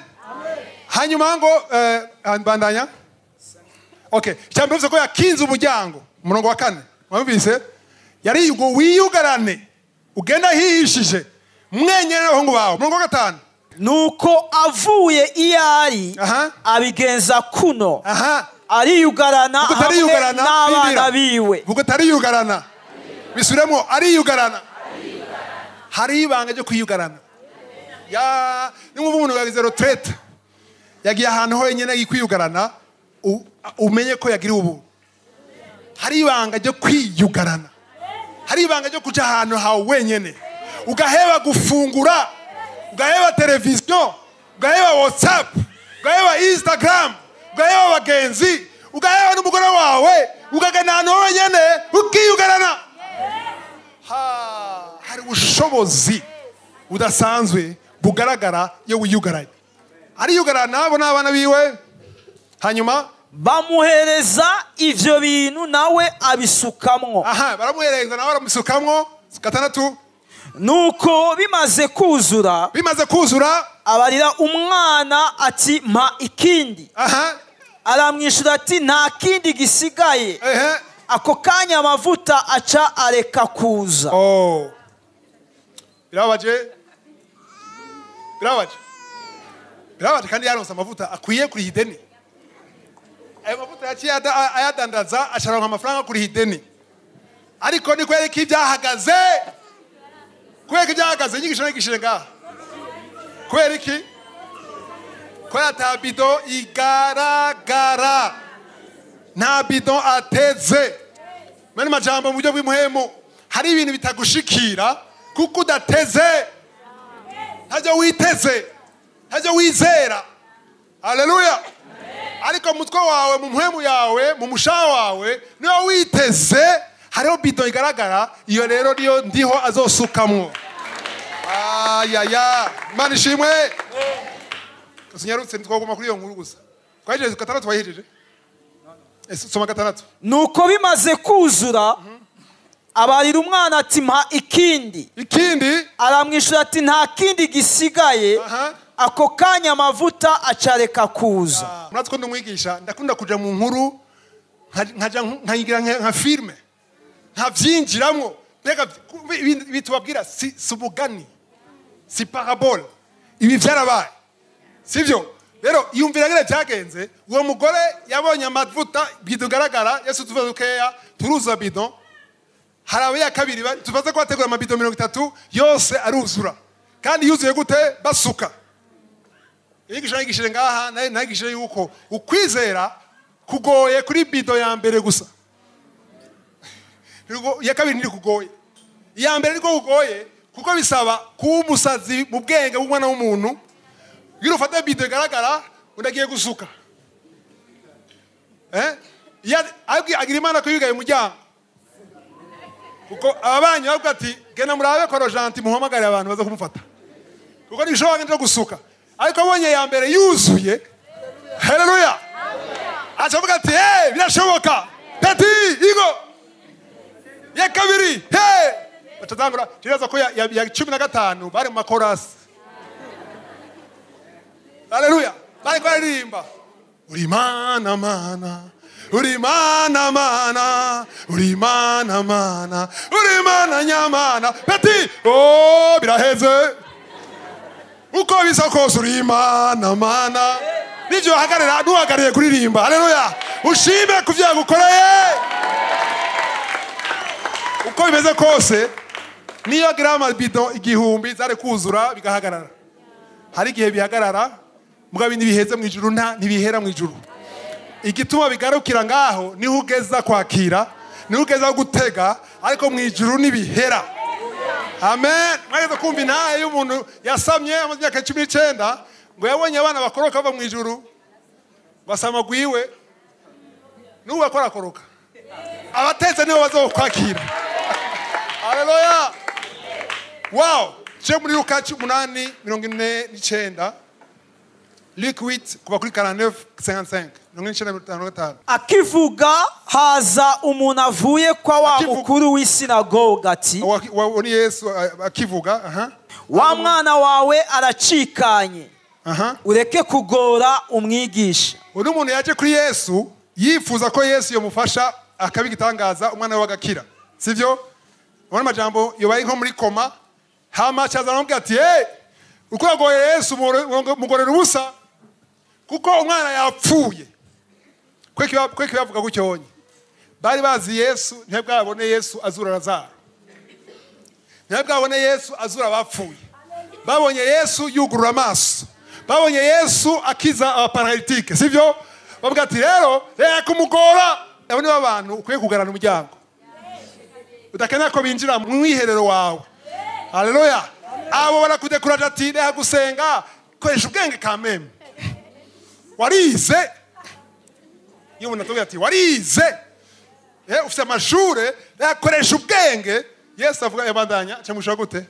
[SPEAKER 1] Hanyuma ngo eh, bandanya? Okay cyangwa bivuze ko yakinze umuryango umurongo wa kane. Mwumvise yari ngo wiyugarane ugenda hihishije mwenyene n'abahungu bawe umurongo wa gatanu
[SPEAKER 2] nuko avuye iyo ari abigenza kuno. Ariyugarana n'abana biwe.
[SPEAKER 1] Vuga utariyugarana. Bisubiremo ariyugarana. Hari ibanga ryo kwiyugarana. Ya nimwumva umuntu yagize retraite yagiye ahantu honyine agiye kwiyugarana. U- umenye ko yagiriwe ubu hari ibanga ryo kwiyugarana. Hari ibanga ryo kuja ahantu hawe wenyene. Ugaheba gufungura ugaheba televiziyo ugaheba whatsapp ugaheba instagram ugaheba abagenzi ugaheba n'umugore wawe ukagana ahantu wenyene ukiyugarana. Ha, hari ubushobozi budasanzwe bugaragara iyo wiyugaranye ariyugarana abo ni abana biwe hanyuma
[SPEAKER 2] bamuhereza ivyo bintu nawe abisukamwo.
[SPEAKER 1] Aha baramuhereza nawe baramusukamwo gatandatu
[SPEAKER 2] nuko bimaze kuzura
[SPEAKER 1] bimaze kuzura
[SPEAKER 2] abarira umwana ati mpa ikindi.
[SPEAKER 1] aha
[SPEAKER 2] aramwishyura ati nta kindi gisigaye.
[SPEAKER 1] ehe.
[SPEAKER 2] Ako kanya amavuta aca areka kuza.
[SPEAKER 1] Oh. Birababaje? Birababaje? Birababaje kandi yaronse amavuta. Akwiye kuriha ideni ayo mavuta yaciye ada- ayadandaza asharonka amafaranga kuriha ideni ariko ni kubera ko ibyahagaze. Kubera ko ibyahagaze inyigisho nigishije ngaha. Kubera iki kubera ata bido igaragara. Nta bido ateze. Mani majambo mu buryo bw'imuhemu. Hari ibintu bitagushikira kuko udateze. Ntabyo witeze. Ntabyo wizera. Haleluya ariko mu mutwe wawe mu muhemu yawe mu mushaha wawe niyo witeze hariho bido igaragara iyo rero niyo ndiho azosukamwo. Ayaya imana ishimwe. Sinyarutse twaguma kuri iyo nkuru gusa. Twahejeje gatandatu wahejeje Ese soma gatandatu.
[SPEAKER 2] Nuko bimaze kuzura abarira umwana ati mpa ikindi.
[SPEAKER 1] Ikindi?
[SPEAKER 2] Aramwishyura ati nta kindi gisigaye.
[SPEAKER 1] Aha.
[SPEAKER 2] Ako kanya amavuta acareka kuza.
[SPEAKER 1] Muratse ko ndumwigisha ndakunda kuja mu nkuru nka- nkaja nk- nkayigira nka nka filime nkavyinjiramwo. Mbega vy- ibi- tubabwira si si ubugani si parabole. Ibi vyarabaye. Sivyo? Rero yumvira ngene vyagenze uwo mugore yabonye amavuta bido igaragara yesu tuva dukeya turuza bido. Hari abo ya kabiri ba- tumaze kubategura amabido mirongo itatu yose aruzura. Kandi yuzuye gute? Basuka. Inyigisho nayigishije ngaha nayigishije yuko ukwizera kugoye kuri bido ya mbere gusa. Iya kabiri ntikugoye iya mbere niko kugoye kuko bisaba kuba umusazi mu bwenge bw'umwana w'umuntu. Iyo ufata bido igaragara undi agiye gusuka. Eh? Agira imana ko yugaye umuryango. Kuko ababanyi bavuga ati genda murabe korojanti muhamagare abantu baza kumufata. Kuko ntibishobora no gusuka. Ariko abonye ya mbere yuzuye. Hereruya acavuga ati hey, birashoboka. Peti igo ya kabiri hey! bacatangura turibaza ko ya cumi na gatanu bari mu makorasi. Hereruya bari baririmba uri mana mana. Uri mana mana. Uri mana mana. Uri mana nyamana peti oh biraheze uko bisa kose uri imana mana. Nivyo hagarara ntuhagarariye kuririmba. Haleluya. Ushime ku vyo yagukoreye. Uko bimeze kose niyo agira amabido igihumbi zari kuzura bigahagarara. Hari igihe bihagarara mbwa bindi biheze mu ijuru nta ntibihera mu ijuru. Igituma bigarukira ngaho ni ho ugeza kwakira ni ho ugeza gutega ariko mu ijuru ntibihera. Amen. Mwageze kumva intahe y'umuntu yasamye amaze imyaka cumi n'icyenda ngo yabonye abana bakoroka bava mu ijuru basama gwiwe n'ubu akorakoroka abatetse nibo bazokwakira haleluya. Wow. Je muri luka umunani mirongo ine n'icyenda likwiti 8 kuva kuri 49 55
[SPEAKER 2] akivuga haza umuntu avuye kwa wa mukuru w'isinagoga ati
[SPEAKER 1] Wa- yesu akivuga
[SPEAKER 2] mwana wawe aracikanye. Ureke kugora umwigisha
[SPEAKER 1] undi muntu yaje kuri yesu yifuza ko yesu yamufasha akaba igitangaza umwana we agakira. Sibyo ubona amajambo yabaye nko muri koma hama cyaza aramubwira ati hey, uko yagoye yesu mugorera ubusa kuko umwana yapfuye kweki bavuga gucyonye bari bazi yesu ntibwabone yesu azura razaro ntibwabone yesu azura abapfuye. Babonye yesu yugurura amaso. Babonye yesu akiza abaparalitike sibyo bavuga ati rero reka kumugora. Abo nibo bantu ukwiye kugarana umuryango. Udakenera ko binjira mu mwiherero wawe. Haleluya. Abo barakudekuraje ati reka gusenga koresha ubwenge ka meme. Warize iyo umuntu atubwira ati warize! Eh, ufite amashure yakoresha koresha ubwenge. Yesu avuga yabandanya cyamushura gute?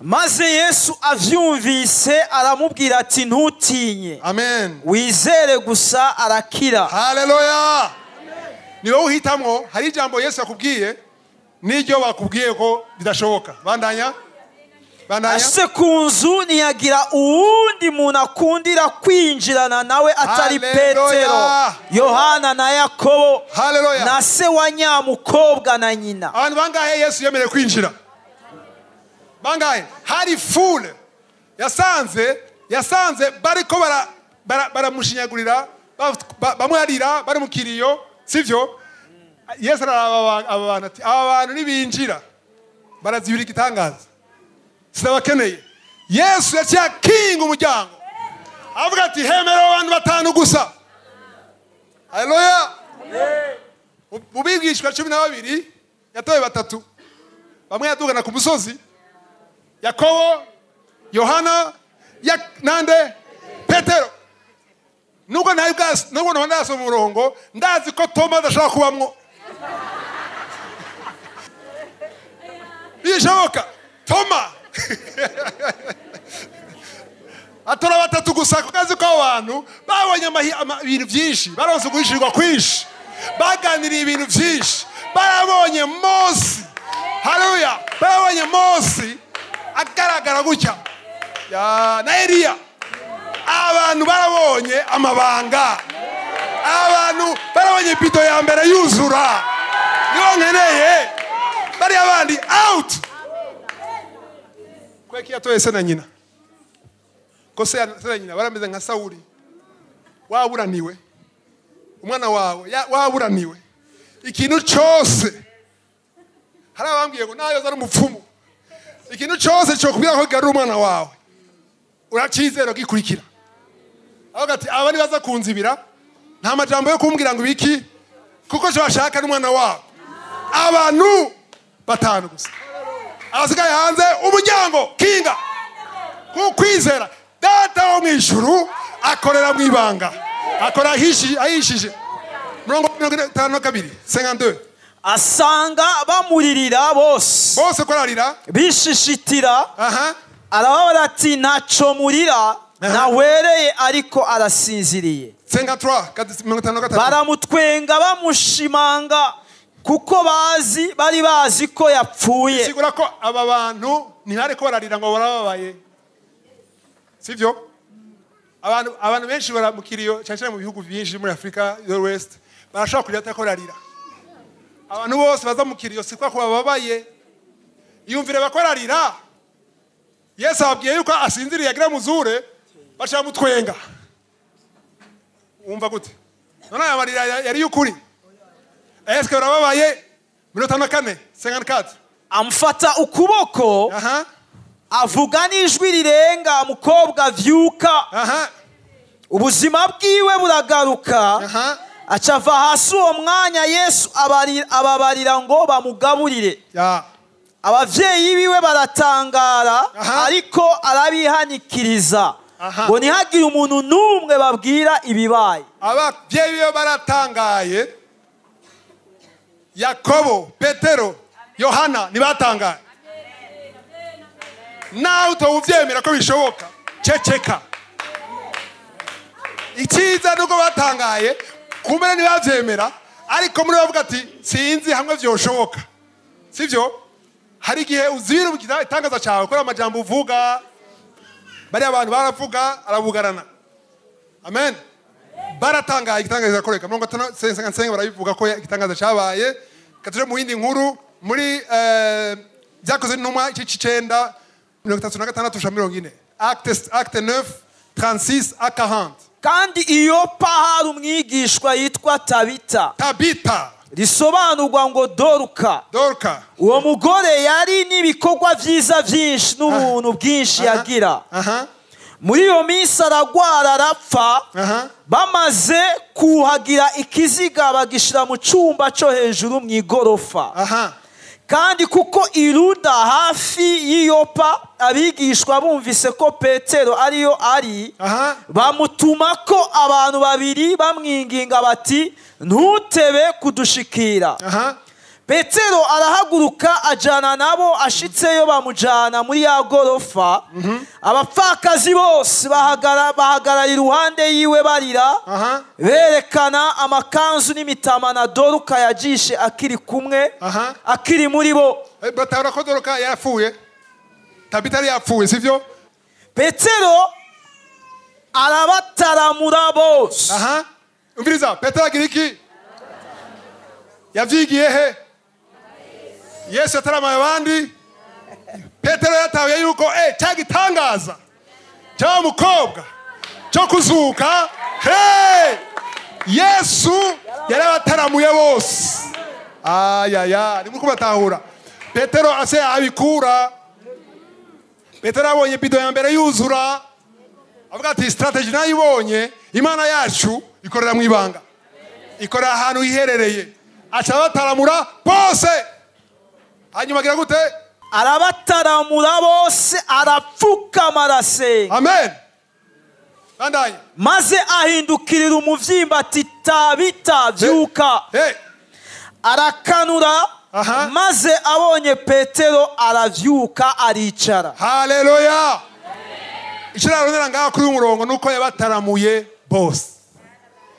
[SPEAKER 2] Maze yesu avyumvise aramubwira ati ntutinye.
[SPEAKER 1] Amen.
[SPEAKER 2] Wizere gusa arakira.
[SPEAKER 1] Haleluya ni wowe uhitamwo hari ijambo yesu yakubwiye n'iryo bakubwiye ko bidashoboka. Bandanya
[SPEAKER 2] ashitse ku nzu ntiyagira uwundi muntu akundira kwinjirana nawe atari petero yohana na yakobo na se wa nyamukobwa na nyina.
[SPEAKER 1] Abantu bangahe yesu yemerewe kwinjira? Bangahe? Hari fule yasanze yasanze bariko bara- bara- baramushinyagurira ba- ba- bamwarira bari mu kiriyo sivyo? Yesu araraba aba- aba bantu ati aba bantu nibinjira. Barazibira igitangaza sinabakeneye yesu yaciye akinga umuryango. Avuga ati hemerewe abantu batanu gusa. Haleluya. Mu- bigishwa cumi na babiri yatoye batatu. Bamwe yadugana ku musozi. Yakobo yohana nande petero. Nubwo nawe ntaba ndasoma umurongo ndazi ko toma adashobora kubamwo. Bishoboka. Toma atora batatu gusa kuko azi ko abo bantu babonye ibintu byinshi baronse guhishirwa kwinshi baganiriye ibintu byinshi barabonye mose. Haruya barabonye mose. Agaragara gutya. Ya, na eliya. Abantu barabonye amabanga. Abantu barabonye bido ya mbere yuzura. Nibo nkeneye. Bariya bandi out kweki yatoye se na nyina? Ko se na nyina barameze nka sawuri waburaniwe. Umwana wawe waburaniwe. Ikintu cyose. Hari abambwiye ngo na yo ari umupfumu. Ikintu cyose cyo kubwira ko kigarura umwana wawe. Uracyizera ugikurikira avuga ati aba nibaza kunzibira. Nta majambo yo kumbwira ngo ibiki. Kuko cyo bashaka n'umwana wabo. Abantu batanu gusa. Abasigaye hanze umuryango kinga. Ku kwizera. Data wo mu ijuru akorera mu ibanga. Akora ahishi- ahishije. Mirongo itanu na kabiri.
[SPEAKER 2] Asanga bamuririra bose.
[SPEAKER 1] Bose ko ararira
[SPEAKER 2] bishishitira.
[SPEAKER 1] Aha.
[SPEAKER 2] Arababara ati ntaco murira ntahwereye ariko arasinziriye. Baramutwenga bamushimanga kuko bazi bari bazi ko yapfuye.
[SPEAKER 1] Sigura ko aba bantu ntibari ko bararira ngo barababaye. Sibyo? Abantu abantu benshi baramukiriyo cyane cyane mu bihugu byinshi muri afurika yo west barashobora kurira atako bararira abantu bose baza mu kiriyo si ko bababaye. Yumvire bakorarira yesu ababwiye yuko asinziriye agira muzure bashaka mutwenga wumva gute? None aya marira ya- yari y'ukuri. Esike barababaye mirongo itanu na kane sengani kati
[SPEAKER 2] amufata ukuboko avuga n'ijwi rirenga mukobwa vyuka. Ubuzima bwiwe buragaruka. Aca ava hasi uwo mwanya yesu abari- ababarira ngo bamugaburire.
[SPEAKER 1] Ya.
[SPEAKER 2] Abavyeyi biwe baratangara ariko arabihanikiriza. Ngo ntihagire umuntu n'umwe babwira ibibaye.
[SPEAKER 1] Ababyeyi be baratangaye yakobo petero yohana ntibatangaye nawe utawubyemera ko bishoboka. Ceceka. Icyiza nuko batangaye kumera ntibabyemera ariko muri bavuga ati sinzi hamwe byoshoboka. Sibyo? Hari igihe uzibira itangaza cyawe kubera amajambo uvuga bariya abantu baravuga arabugarana. Amen. Baratangaye igitangaza kirakoreka. Mirongo itanu senga barabivuga ko igitangaza cyabaye katuje mu yindi nkuru muri eh, byakoze n'intumwa igice cy'icenda mirongo itatu na gatandatu ijana mirongo ine. Acte acte 9 36 a 40
[SPEAKER 2] kandi iyo pa hari umwigishwa yitwa tabita
[SPEAKER 1] tabita.
[SPEAKER 2] risobanurwa ngo doruka
[SPEAKER 1] doruka
[SPEAKER 2] uwo mugore yari n'ibikorwa byiza byinshi n'ubuntu bwinshi yagira.
[SPEAKER 1] Aha
[SPEAKER 2] muri iyo minsi aragwara arapfa. Bamaze kuhagira ikiziga bagishyira mu cyumba cyo hejuru mu igorofa. Kandi kuko iruda hafi y'iyopa abigishwa bumvise ko petero ariyo ari bamutuma ko abantu babiri bamwinginga bati ntutebe kudushikira.
[SPEAKER 1] Aha.
[SPEAKER 2] Petero arahaguruka ajyana nabo ashitseyo bamujyana muri ya gorofa. Abapfakazi bose bahagara- bahagarara iruhande yiwe barira. Berekana amakanzu n'imitama na doruka yajishe akiri kumwe. Akiri muri bo.
[SPEAKER 1] Eh, batahura ko doroka yapfuye? Tabita yari yapfuye sivyo?
[SPEAKER 2] Petero arabataramura bose.
[SPEAKER 1] Aha. Umviriza petero agira iki? Yavyigiye he? Yesu yataramaye abandi petero yatahuye yuko e cya gitangaza cya mukobwa cyo kuzuka. He yesu yarabataramuye bose. Ayaya nimuri kubatahura petero ase abikura. Petero abonye bido ya mbere yuzura. Avuga ati ati sitarateji nayibonye imana yacu ikorera mu ibanga. Ikorera ahantu hiherereye aca bataramura bose hanyuma agira gute?
[SPEAKER 2] Arabataramura bose arapfukama arasenga
[SPEAKER 1] amen.
[SPEAKER 2] Maze ahindukirira umuvyimba ati tabita vyuka
[SPEAKER 1] hey.
[SPEAKER 2] arakanura
[SPEAKER 1] Aha.
[SPEAKER 2] maze abonye petero aravyuka aricara.
[SPEAKER 1] Haleluya icyo narondera ngaha kuri uyu murongo ni uko yabataramuye bose.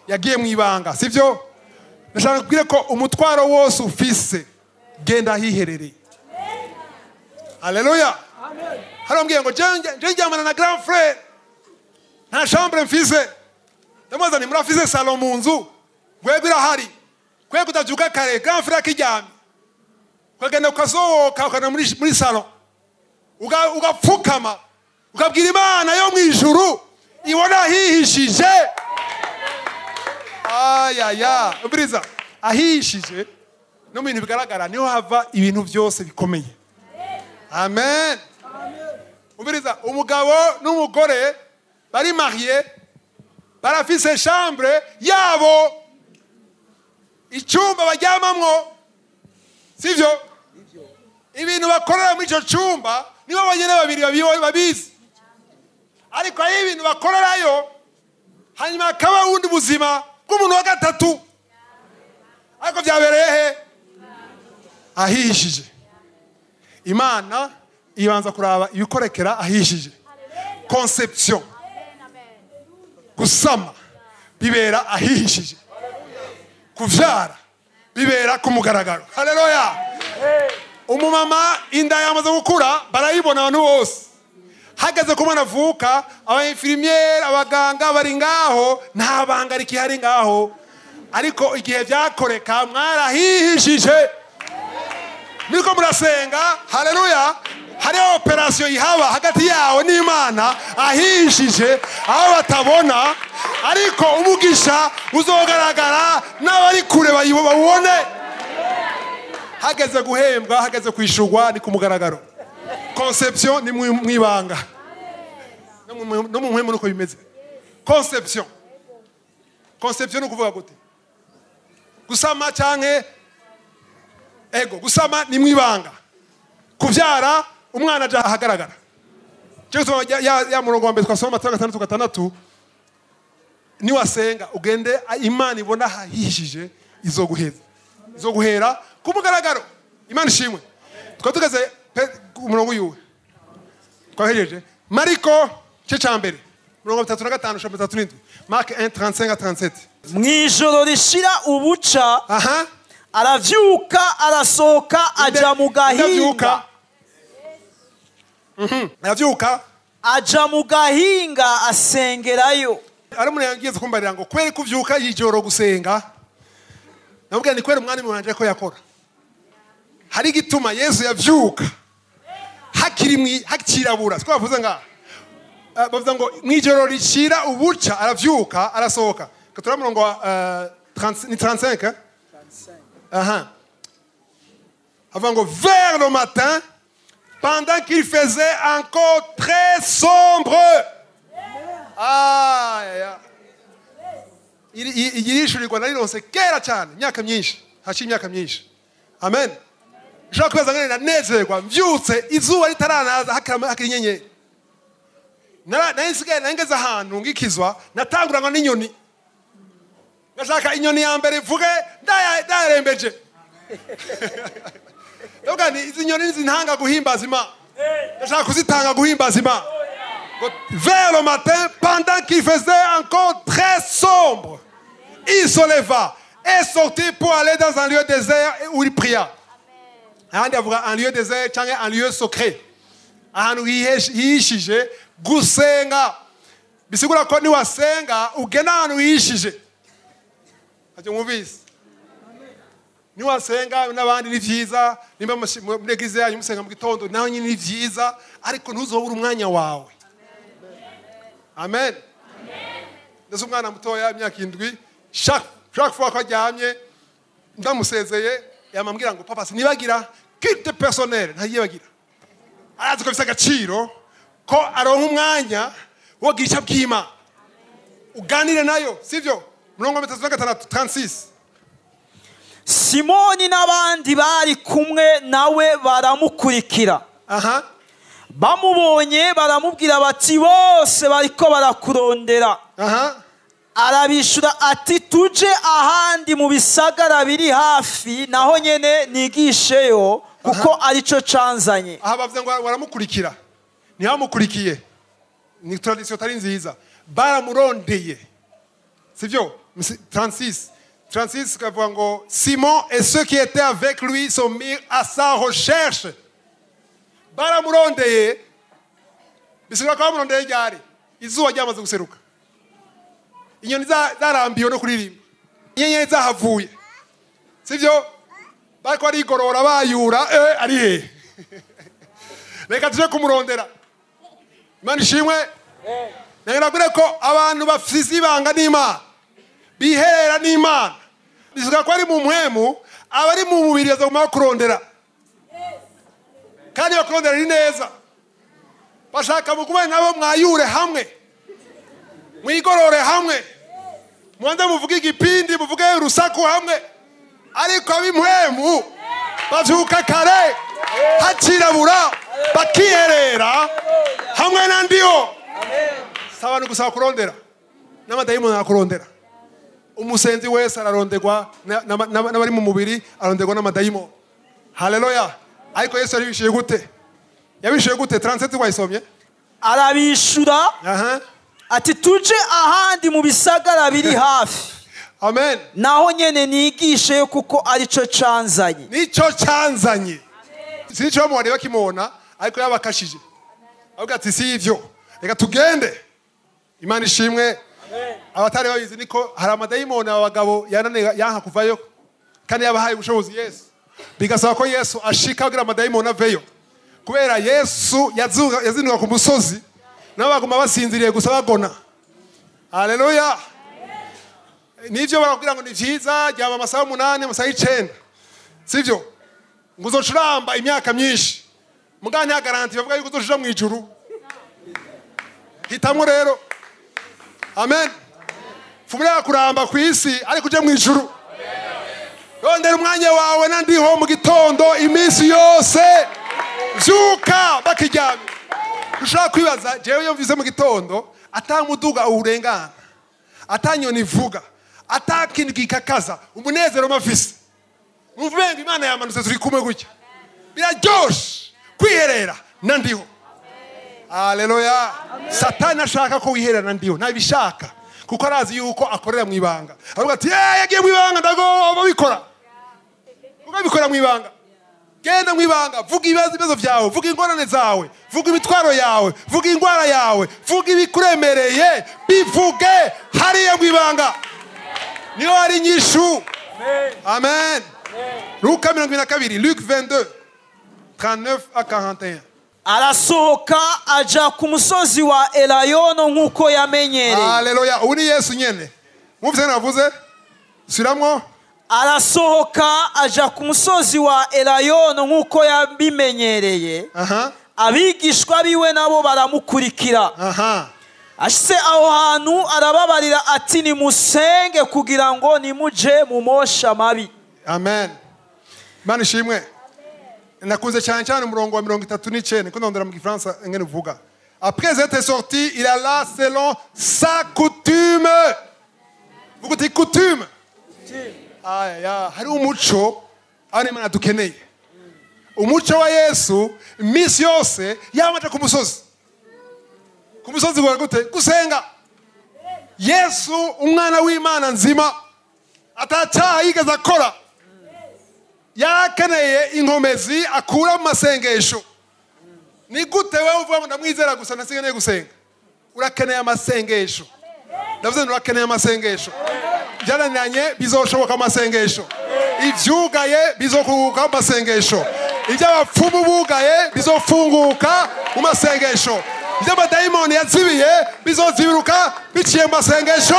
[SPEAKER 1] Yagiye mu ibanga sibyo? Ndashaka kubwira ko umutwaro wose ufise genda hiherere. Haleluya harambwiye ngo njyamana na grand frere nta chambre ndamubaza ni murafize salo mu nzu. Gwego irahari gwego utabyuka kare grand frere akiryamye ukagenda ukazowoka ukagenda muri, salo ugapfukama. Ukabwira imana yo mu ijuru ibona ahihishije ayaya ubiriza ahihishije no bintu bigaragara niho hava ibintu byose bikomeye. Amen. Ubiriza umugabo n'umugore bari mariye barafise chambre yabo. Icyumba baryamamo sivyo? Ibintu bakorera muri icyo cyumba nibo bonyine babiri babizi. Ariko ari ibintu bakorerayo hanyuma hakaba ubundi buzima bw'umuntu wa gatatu. Ariko byabereye he ahishije imana ibanza kuraba ibikorekera ahishije conception. Gusama. Bibera ahihishije. Kuvyara. Bibera ku mugaragaro. Haleluya. Umumama inda yamaze gukura barayibona abantu bose. Hageze ku mwana avuka abainfirimiyeri abaganga bari ngaho nta banga rikihari ngaho. Ariko igihe byakoreka mwarahihishije muriko murasenga. Haleluya. Hariho operasiyo ihaba hagati yawe n'imana ahishije aho batabona. Ariko umugisha uzogaragara n'abari kure bawubone hageze guhembwa hageze kwishurwa ni ku mugaragaro. Conception ni mu ibanga. No mu- mpemu nuko bimeze. Conception. Conception ni ukuvuga gute? Gusama canke ego gusama ni mu ibanga kubyara umwana aja ahagaragara ya, murongo wa mbere twasoma matatu gatandatu gatandatu. Niwasenga ugende imana ibona hahishije izoguheza. Izoguhera ku mugaragaro. Imana ishimwe. Twari tugeze pe- ku murongo uyuwe. Twahejeje mariko cye cya mbere. Mirongo bitatu na gatanu ijana bitatu n'indwi. Marke 1 35 37
[SPEAKER 2] mu ijoro rishira ubuca
[SPEAKER 1] aha.
[SPEAKER 2] Aravyuka arasohoka aja mu gahinga.
[SPEAKER 1] Ndabyuka Mhm, arabyuka
[SPEAKER 2] aja mu gahinga asengerayo.
[SPEAKER 1] Ari umuntu yageze kumbarira ngo kubera ko ubyuka yijoro gusenga? Namubwira ni kubera umwanya wanje ko yakora. Hari igituma yesu yabyuka hakiri mwi- hakirabura. Siko bavuze ngaha Eh, bavuze ngo mu ijoro ricira ubuca. Arabyuka arasohoka. Murongo wa eh, 30 ni 35 eh? aha havuga ngo vers le matin pendant qu'il faisait encore très sombre Ah, ya, ya. Iri iri- iri rishurirwa narironse kera cyane imyaka myinshi haciye imyaka myinshi amen ushobora kweza ngene nanezerwa mvyutse izuba ritaranaza hakiri hakiri inyenyeri Nara- nari nsigaye nari ngeze ahantu ngikizwa natanguranywa n'inyoni ngashaka inyoni ya mbere ivuge ndaya- ndayarembeje ndavuga nti izi nyoni ntizintanga guhimbaza imana ndashaka kuzitanga guhimbaza imana Vers le matin, pendant qu'il faisait encore très sombre, il se leva et sortit pour aller dans un lieu désert où il pria. ahandi avuga un lieu désert cyangwa un lieu secret. Ahantu hihishije gusenga bisigura ko niwasenga ugena ahantu hihishije ntacyo mwumvise niwasenga n'abandi ni byiza nimba muri egize yanyu musenga mu gitondo nawe nyine ni byiza ariko ntuzobure umwanya wawe. Amen. Ndetse umwana mutoya imyaka indwi fois ko aryamye ndamusezeye yamambwira ngo papa sinibagira kite personnel ntayibagira. Arazi ko bifite agaciro ko aronka umwanya wogisha bw'imana. Uganire na yo sibyo mirongo itatu na gatandatu 36
[SPEAKER 2] simoni n'abandi bari kumwe nawe baramukurikira.
[SPEAKER 1] Aha.
[SPEAKER 2] Bamubonye baramubwira bati bose bariko barakurondera.
[SPEAKER 1] Aha.
[SPEAKER 2] Arabishura ati tuje ahandi mu bisagara biri hafi naho nyene nigisheyo kuko arico canzanye.
[SPEAKER 1] Aha bavuze ngo baramukurikira ntibamukurikiye ni tradisiyo atari nziza. Baramurondeye. Sibyo? Msi- 36 36 kavuga ngo simon et ceux qui étaient avec lui sont mis à sa recherche. Baramurondeye bisigura ko bamurondeye ryari izuba ryamaze guseruka inyoni za- zarambiwe no kuririmba inyenyeri zahavuye sibyo bariko barigorora bayura eh, ari hehe reka tuje kumurondera imana ishimwe nagiragure ko abantu bafise ibanga n'imana biherera n'imana. Bivuga ko ari mu mpwemu abari mu mubiri bazaguma bakurondera kandi bakurondera ni neza. Bashaka mugume nabo mwayure hamwe. Mwigorore hamwe. Mwanze muvuge igipindi muvuge urusaku hamwe. Ariko ab'impwemu bavyuka kare hakirabura bakiherera hamwe na ndiho. Si abantu gusa bakurondera n'amadayimoni arakurondera umusenzi wese na- n'abari mu mubiri aronderwa n'amadayimoni haleluya ariko yesu yabishuye gute? Yabishuye gute? 37 wayisomye.
[SPEAKER 2] Arabishura
[SPEAKER 1] aha.
[SPEAKER 2] Ati tuje ahandi mu bisagara biri hafi.
[SPEAKER 1] Amen.
[SPEAKER 2] Naho nyene nigisheyo kuko arico canzanye.
[SPEAKER 1] Nicyo cyanzanye si ni cyo bamubareba bakimubona ariko yabakashije. Avuga ati si ibyo reka tugende. Imana ishimwe abatari babizi niko hari amadayimoni aba bagabo yanka kuvayo kandi yabahaye ubushobozi yesu. Bigasaba ko yesu ashika kugira amadayimoni aveyo. Kubera yesu yazinduka ku musozi nabo baguma basinziriye gusa bagona. Haleluya! Nivyo barakubwira ngo ni vyiza ryaba amasaha umunani amasaha y'icenda sivyo? Ngo uzocuramba imyaka myinshi. Mugabo nta garanti bavuga yuko uzocuja mu ijuru hitamwo rero. Amen. Fumura kuramba ku isi ariko uje mu ijuru. Rondera umwanya wawe nandiho mu gitondo iminsi yose. Vyuka bakiryamye ushobora kwibaza jewe iyo mvise mu gitondo atamuduga uwurengana. Atanyoni ivuga. Atakintu gikakaza. Umunezero mavisi umenga imana yamanutse turi kumwe gutya. Biraryoshe kwiherera na ndiho haleluya satani ashaka ko wiherana na ndiho ntabishaka kuko arazi yuko akorera mu ibanga. Aravuga ati "Eh, yagiye mu ibanga ndagomba bikora kuko abikora mu ibanga. Genda mu ibanga vuga ibibazo byawe vuga ingorane zawe vuga imitwaro yawe vuga indwara yawe vuga ibikuremereye bivuge hariya mu ibanga. Niho hari inyishu. Amen. Luka mirongo ibiri na kabiri luke 22 39 à 41
[SPEAKER 2] arasohoka aja ku musozi wa elayono nk'uko yamenyereye.
[SPEAKER 1] Haleluya ubu ni yesu nyene. Mwumvise navuze? Subiramwo
[SPEAKER 2] arasohoka aja ku musozi wa elayono nk'uko yabimenyereye.
[SPEAKER 1] Aha.
[SPEAKER 2] Abigishwa biwe nabo baramukurikira.
[SPEAKER 1] Aha.
[SPEAKER 2] Ashitse aho hantu arababarira ati nimusenge kugira ngo nimuje mu mosha mabi.
[SPEAKER 1] Amen. Imana ishimwe. Nakunze cyane cyane umurongo wa mirongo itatu n'icyenda niko ndondera mu gifaransa nge uvuga. Après être sorti il alla selon sa coutume. Vuga uti coutume. Aya hari umuco aho imana dukeneye. Umuco wa yesu iminsi yose yamaje ku musozi. Ku musozi gwa gute? Gusenga. Yesu umwana w'imana nzima atacyaha yigeze akora yarakeneye inkomezi akura mu masengesho. Ni gute wowe uvuga ngo ndamwizera gusa nasigaye gusenga? Urakeneye amasengesho. Ndavuze ngo urakeneye amasengesho. Byananiranye bizoshoboka amasengesho ibyugaye bizokunguka amasengesho masengesho. Iby'abapfumu bugaye bizofunguka mu masengesho iby'amadayimoni yazibiye bizozibiruka biciye mu masengesho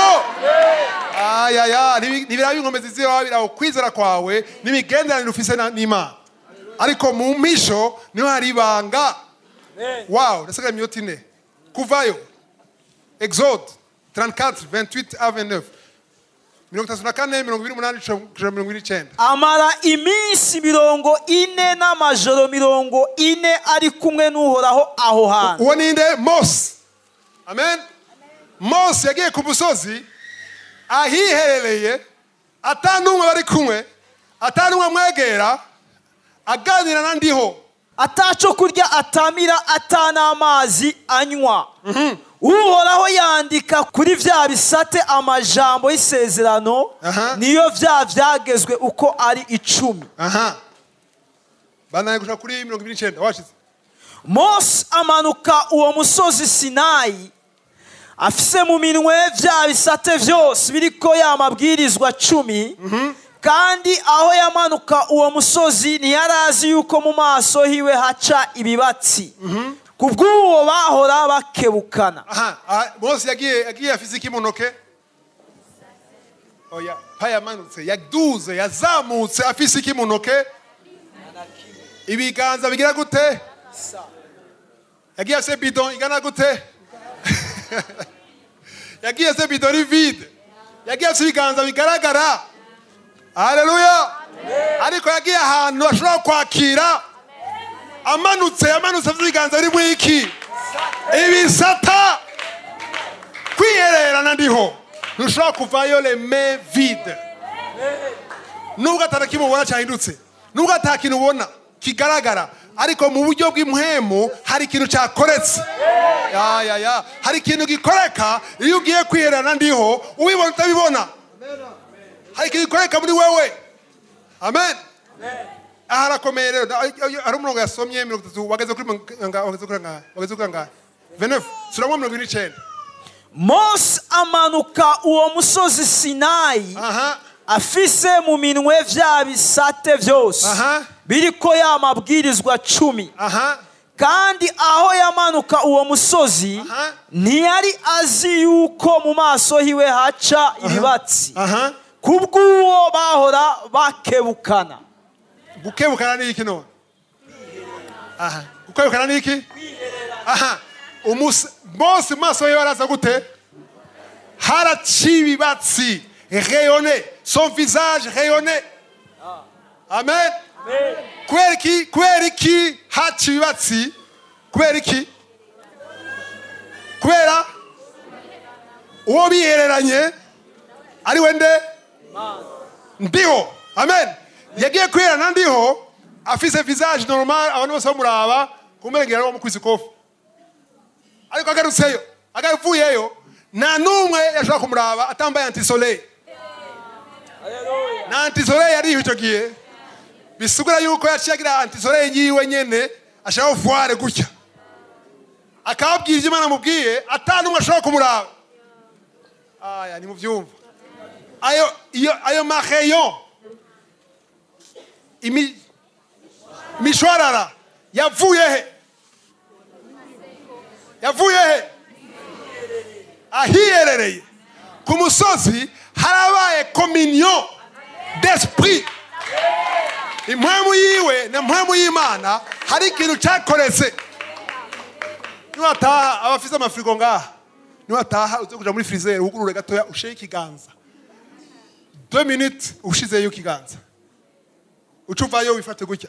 [SPEAKER 1] ayaya ntibiraba inkomezi ziba biraho kwizera kwawe n'imigenderanire ufise na- n'imana. Ariko mu mpisho niho hari ibanga. Wawu ndasigaye imyota ine kuvayo. Exode 34 28 à 29
[SPEAKER 2] amara iminsi mirongo ine n'amajoro mirongo ine ari kumwe n'uhoraho aho hantu
[SPEAKER 1] uwo ni nde mose amen mose yagiye ku musozi ahiherereye atanumwe bari kumwe atanumwe amwegera aganira n'andiho
[SPEAKER 2] ataco kurya atamira atanamazi anywa uhoraho yandika kuri vya bisate amajambo y'isezerano niyo vya vyagezwe uko ari icumi.
[SPEAKER 1] Gushaka kuri mirongo ibiri n'icyenda. Washize
[SPEAKER 2] mose amanuka uwo musozi sinayi afise mu minwe vya bisate vyose biriko ya mabwirizwa cumi kandi aho yamanuka uwo musozi ntiyari azi yuko mu maso hiwe haca ibibatsi ku bw'uwo bahora bakebukana.
[SPEAKER 1] Aha aha, mose yagiye yagiye afise ikimunoke oya pa yamanutse yaduze yazamutse afise ikimunoke ibiganza bigira gute? Yagiye afise bidon igana gute? Yagiye afise bidon iri vide. Yagiye afise ibiganza bigaragara. Hareruya ariko yagiye ahantu ashobora kwakira amanutse yamanutse afite ibiganza biri ibisata. Kwihererana ndiho. Ntushobora kuvayo reme vide. Nubwo atanakintu ubona cyahindutse. Nubwo atakintu ubona kigaragara. Ariko mu buryo bw'impwemu hari ikintu cyakoretse. Ya ya ya. Hari ikintu gikoreka iyo ugiye kwihererana ndiho ubibona utabibona. Hari ikintu gikoreka muri wewe. Amen aha harakomeye rero hari umurongo yasomye mirongo itatu wageze kuri wageze kuri angahe wageze kuri nga 29 suramo mirongo ine n'icyenda
[SPEAKER 2] mose amanuka uwo musozi sinayi afise mu minwe vya bisate vyose.
[SPEAKER 1] Aha.
[SPEAKER 2] biriko ya mabwirizwa cumi
[SPEAKER 1] aha
[SPEAKER 2] kandi aho yamanuka uwo musozi ntiyari azi yuko mu maso hiwe haca ibibatsi.
[SPEAKER 1] Ku
[SPEAKER 2] kubw'uwo bahora bakebukana
[SPEAKER 1] gukebukana ni iki none aha. Gukebukana ni iki? Aha. Mu maso ye baraza gute? Haraciye ibibatsi. Rayonne son visage rayonne amen. Kubera iki? Kubera iki haciye ibibatsi? Kubera iki? Kubera? Uwo bihereranye ari we nde? Ndiho amen. Yagiye kwiherana ndiho afise visage normal abantu bose bamuraba kumurengera wo mukwiza ikofi ariko agarutseyo agavuyeyo nta n'umwe yashobora kumuraba atambaye antisoleil. Na antisoleil yariho icyo gihe. Bisigura yuko yaciye agira antisoleil yiwe nyene ashaka vuware gutya. Akababwira ibyo imana amubwiye atanu umwe ashobora kumuraba. Aya ni mu byumva ayo ayo mareyo imi imishwarara yavuye he. Yavuye he. Ahiherereye ku musozi harabaye kominiyo d'esprit. Impwemu yiwe na mpwemu y'imana hari ikintu cyakoretse niwataha abafite amafirigo ngaha. Niwataha uze kuja muri frizere wugurure gatoya usheho ikiganza. Deux minutes ushizeyo ikiganza. Uca uvayo wifate gutya?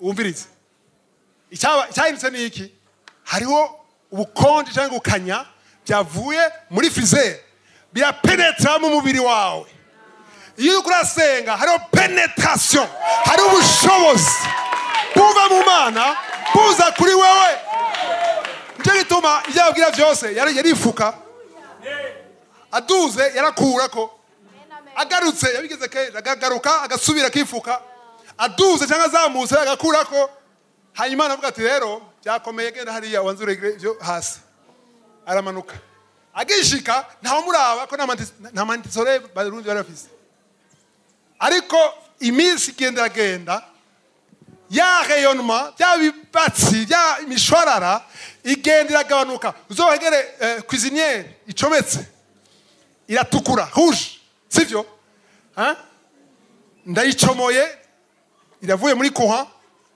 [SPEAKER 1] Wumvirize icyahindutse ni iki? Hariho ubukonje cyangwa gukanya byavuye muri frizere. Birapenetra mu mubiri wawe. Iyo uri kurasenga hariho penetration hariho ubushobozi. Buva mu mana buza kuri wewe. Nicyo gituma ibyo ababwira yari- yarifuka. Aduze yarakura ko agarutse yabigeze kenshi akagaruka agasubira akifuka aduze cyangwa azamutse agakura ko hanyuma aravuga ati rero byakomeye genda hariya wanzure ibyo hasi. Aramanuka. Agishika ntawamuraba ko nta mantis- nta mantisore barundi bari bafise. Ariko iminsi igenda iragenda ya rayonema bya bibatsi bya imishwarara igenda iragabanuka. Uzobagere eh, cuisiniere icometse. Iratukura rouge. Sivyo? Hein? ndayicomoye iravuye muri kuha.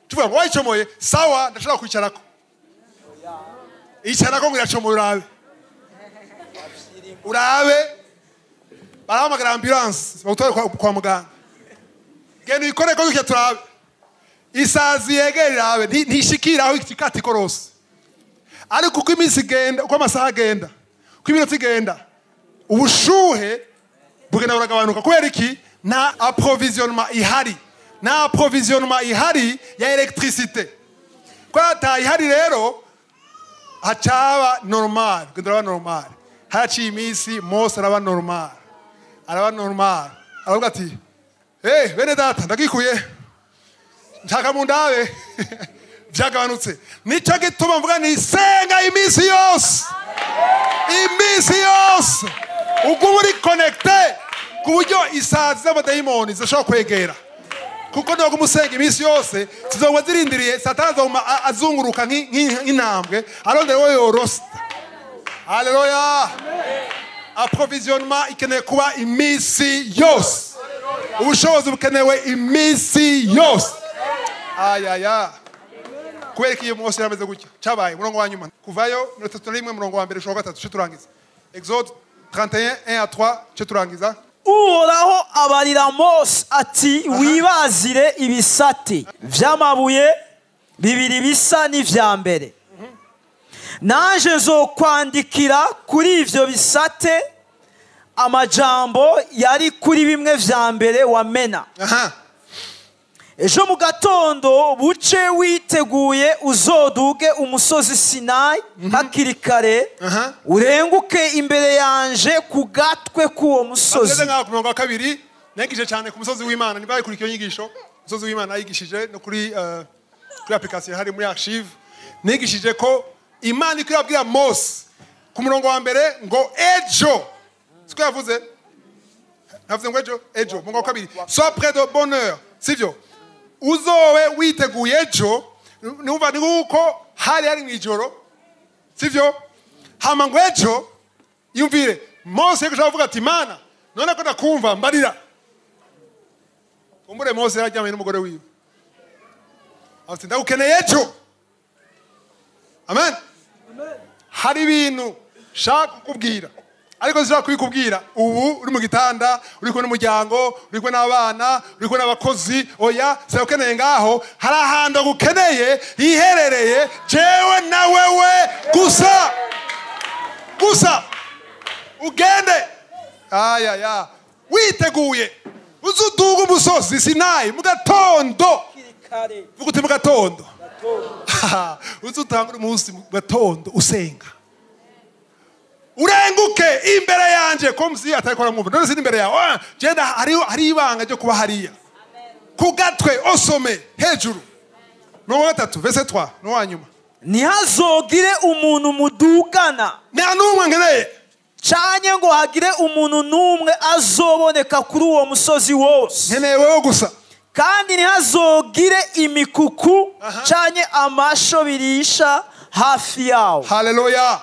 [SPEAKER 1] Tuvuga ngo wayicomoye sawa ndashobora icara ko ngo iracomora urabe. Urabe? Barahamagara ambulanse bagutware kwa, muganga. Genda uyikore ko gutya turabe. Isazi yegera irabe ntishikiraho ntishikira aho ikati korose ariko uko iminsi igenda uko amasaha agenda uko iminota igenda ubushuhe bugenda buragabanuka kubera iki? Nta approvisionnement ihari. Nta approvisionnement ihari ya electricité. Ko hatayihari rero hacaba normal. Kugenda araba normal. Haraciye iminsi mose araba normal. Araba normal. Aravuga ati hey, bene data ndagikuye. Nshaka mu ndabe. Byagabanutse ni cyo gituma mvuga ni senga iminsi yose. Iminsi yose. Ubwo uri konegite ku buryo isazi z'amadayimoni zishobora kwegera. Kuko niba umusenga iminsi yose zizongwa zirindiriye satani azoguma a- azunguruka nk'i- nk'i- nk'intambwe. Arondera wowe yorosita haleluya approvisionnement ikeneye kuba iminsi yose. Ubushobozi bukenewe iminsi yose. Ayaya kubera ko iyo munsi yameze gutya? Cyabaye umurongo wa nyuma. Kuvayo mirongo itatu na rimwe umurongo wa mbere ushobora gatatu turangiza. Exode 31 1 à 3 cyo turangiza
[SPEAKER 2] uhoraho abarira mose ati wibazire ibisate. By'amabuye bibiri bisa n'ivya mbere. Naje nzokwandikira kuri ivyo bisate amajambo yari kuri bimwe vya mbere wamena
[SPEAKER 1] aha
[SPEAKER 2] ejo mu gatondo buce witeguye uzoduge umusozi sinayi hakiri kare urenguke imbere yanje ku gatwe k'uwo musozi.
[SPEAKER 1] Nk'aho ku murongo wa kabiri nigishije cyane ku musozi w'imana. Niba kuri iyo nyigisho umusozi w'imana yigishije no kuri eh, kuri application hari muri archive. Nigishije ko imana iko yabwira mose ku murongo wa mbere ngo ejo. Siko yavuze? Navuze ngo ejo. Ejo. Mu wa kabiri. So près de bonheur. Sivyo uzobe witeguye ejo numva ni nk'uko hari hari mu ijoro sivyo hama ngo ejo yumvire mose yego avuga ati mana none ko ndakumva mbarira. Umbure mose yajyanye n'umugore wiwe. Ati ndagukeneye ejo. Amen. Hari ibintu shaka kukubwira ariko zishobora kubikubwira ubu uri mu gitanda uri kumwe n'umuryango uri kumwe n'abana uri kumwe n'abakozi. Oya saba ukeneye ngaho hari ahantu agukeneye hiherereye jewe na wewe gusa. Gusa. Ugende. Ayaya witeguye. Uzi uduga umusozi sinayi mu gatondo. Uti mu gatondo. Uzi utanga umunsi mu gatondo usenga urenguke imbere yanjye ko musi atari ko aramwumva none sindi imbere yawe. Ah, genda hariho hari ibanga ryo kuba hariya. Ku gatwe osome hejuru. Mirongo gatatu vese twa n'uwa nyuma.
[SPEAKER 2] Ntihazogire umuntu mudugana.
[SPEAKER 1] Nta n'umwe nkeneye
[SPEAKER 2] canye ngo hagire umuntu n'umwe azoboneka kuri uwo musozi wose.
[SPEAKER 1] Nkeneye wowe gusa.
[SPEAKER 2] Kandi ntihazogire imikuku canye amasho birisha hafi yawo.
[SPEAKER 1] Haleluya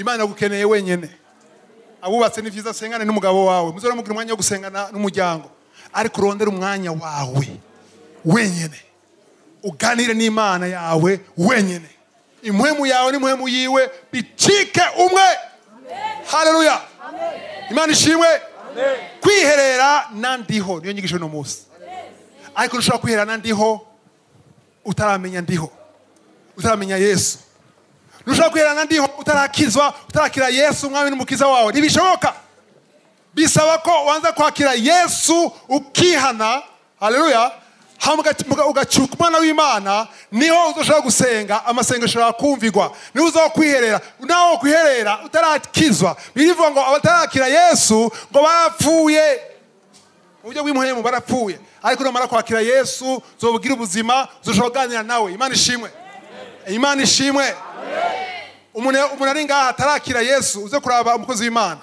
[SPEAKER 1] imana gukeneye wenyine abubatse ni byiza sengane n'umugabo wawe. Muzora mugira umwanya wo gusengana n'umuryango. Ariko urondere umwanya wawe. Wenyine uganire n'imana yawe wenyine impwemu yawe n'impwemu yiwe bicike umwe. Haleluya imana ishimwe. Kwiherera na ndiho niyo nyigisho uno munsi. Ariko ntushobora kwiherera na ndiho utaramenya ndiho. Utaramenya yesu. Ntushobora kwiherana ndiho utarakizwa utarakira yesu umwami n'umukiza wawe. Ntibishoboka bisaba ko wanza kwakira yesu ukihana haleluya hama ugac- uga- ugacuka umwana w'imana niho uzoshobora gusenga amasengesho ashobora kumvirwa niho uzaho kwiherera naho kwiherera utarakizwa. Birivuga ngo abatarakira yesu ngo barapfuye. Mu buryo bw'imuhemu barapfuye. Ariko namara kwakira yesu uzobugira ubuzima uzoshobora kuganira nawe. Imana ishimwe. Imana ishimwe umuntu ari ngaha atarakira yesu uze kuraba umukozi w'imana.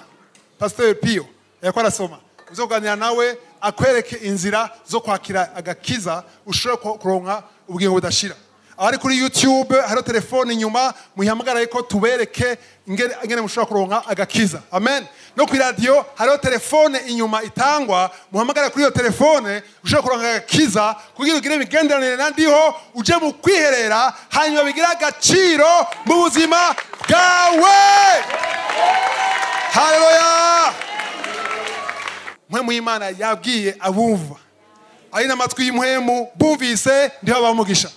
[SPEAKER 1] Pasiteri piyo yako arasoma. Uze kuganira nawe akwereke inzira zo kwakira agakiza ushobora ku- kuronka ubugingo budashira abari kuri youtube hariho telefone inyuma muyihamagara ko tubereke ingene mushobora kuronka agakiza. Amen. No ku iradiyo hariho telefone inyuma itangwa muhamagara kuri iyo telefone ushobora kuronka agakiza kugira ugire imigenderanire nandiho uje mu kwiherera hanyuma bigire agaciro mu buzima bwawe. Haleluya mpwemu y'imana yabwiye abumva. Ari n'amatwi y'impwemu bumvise ndiho abamugisha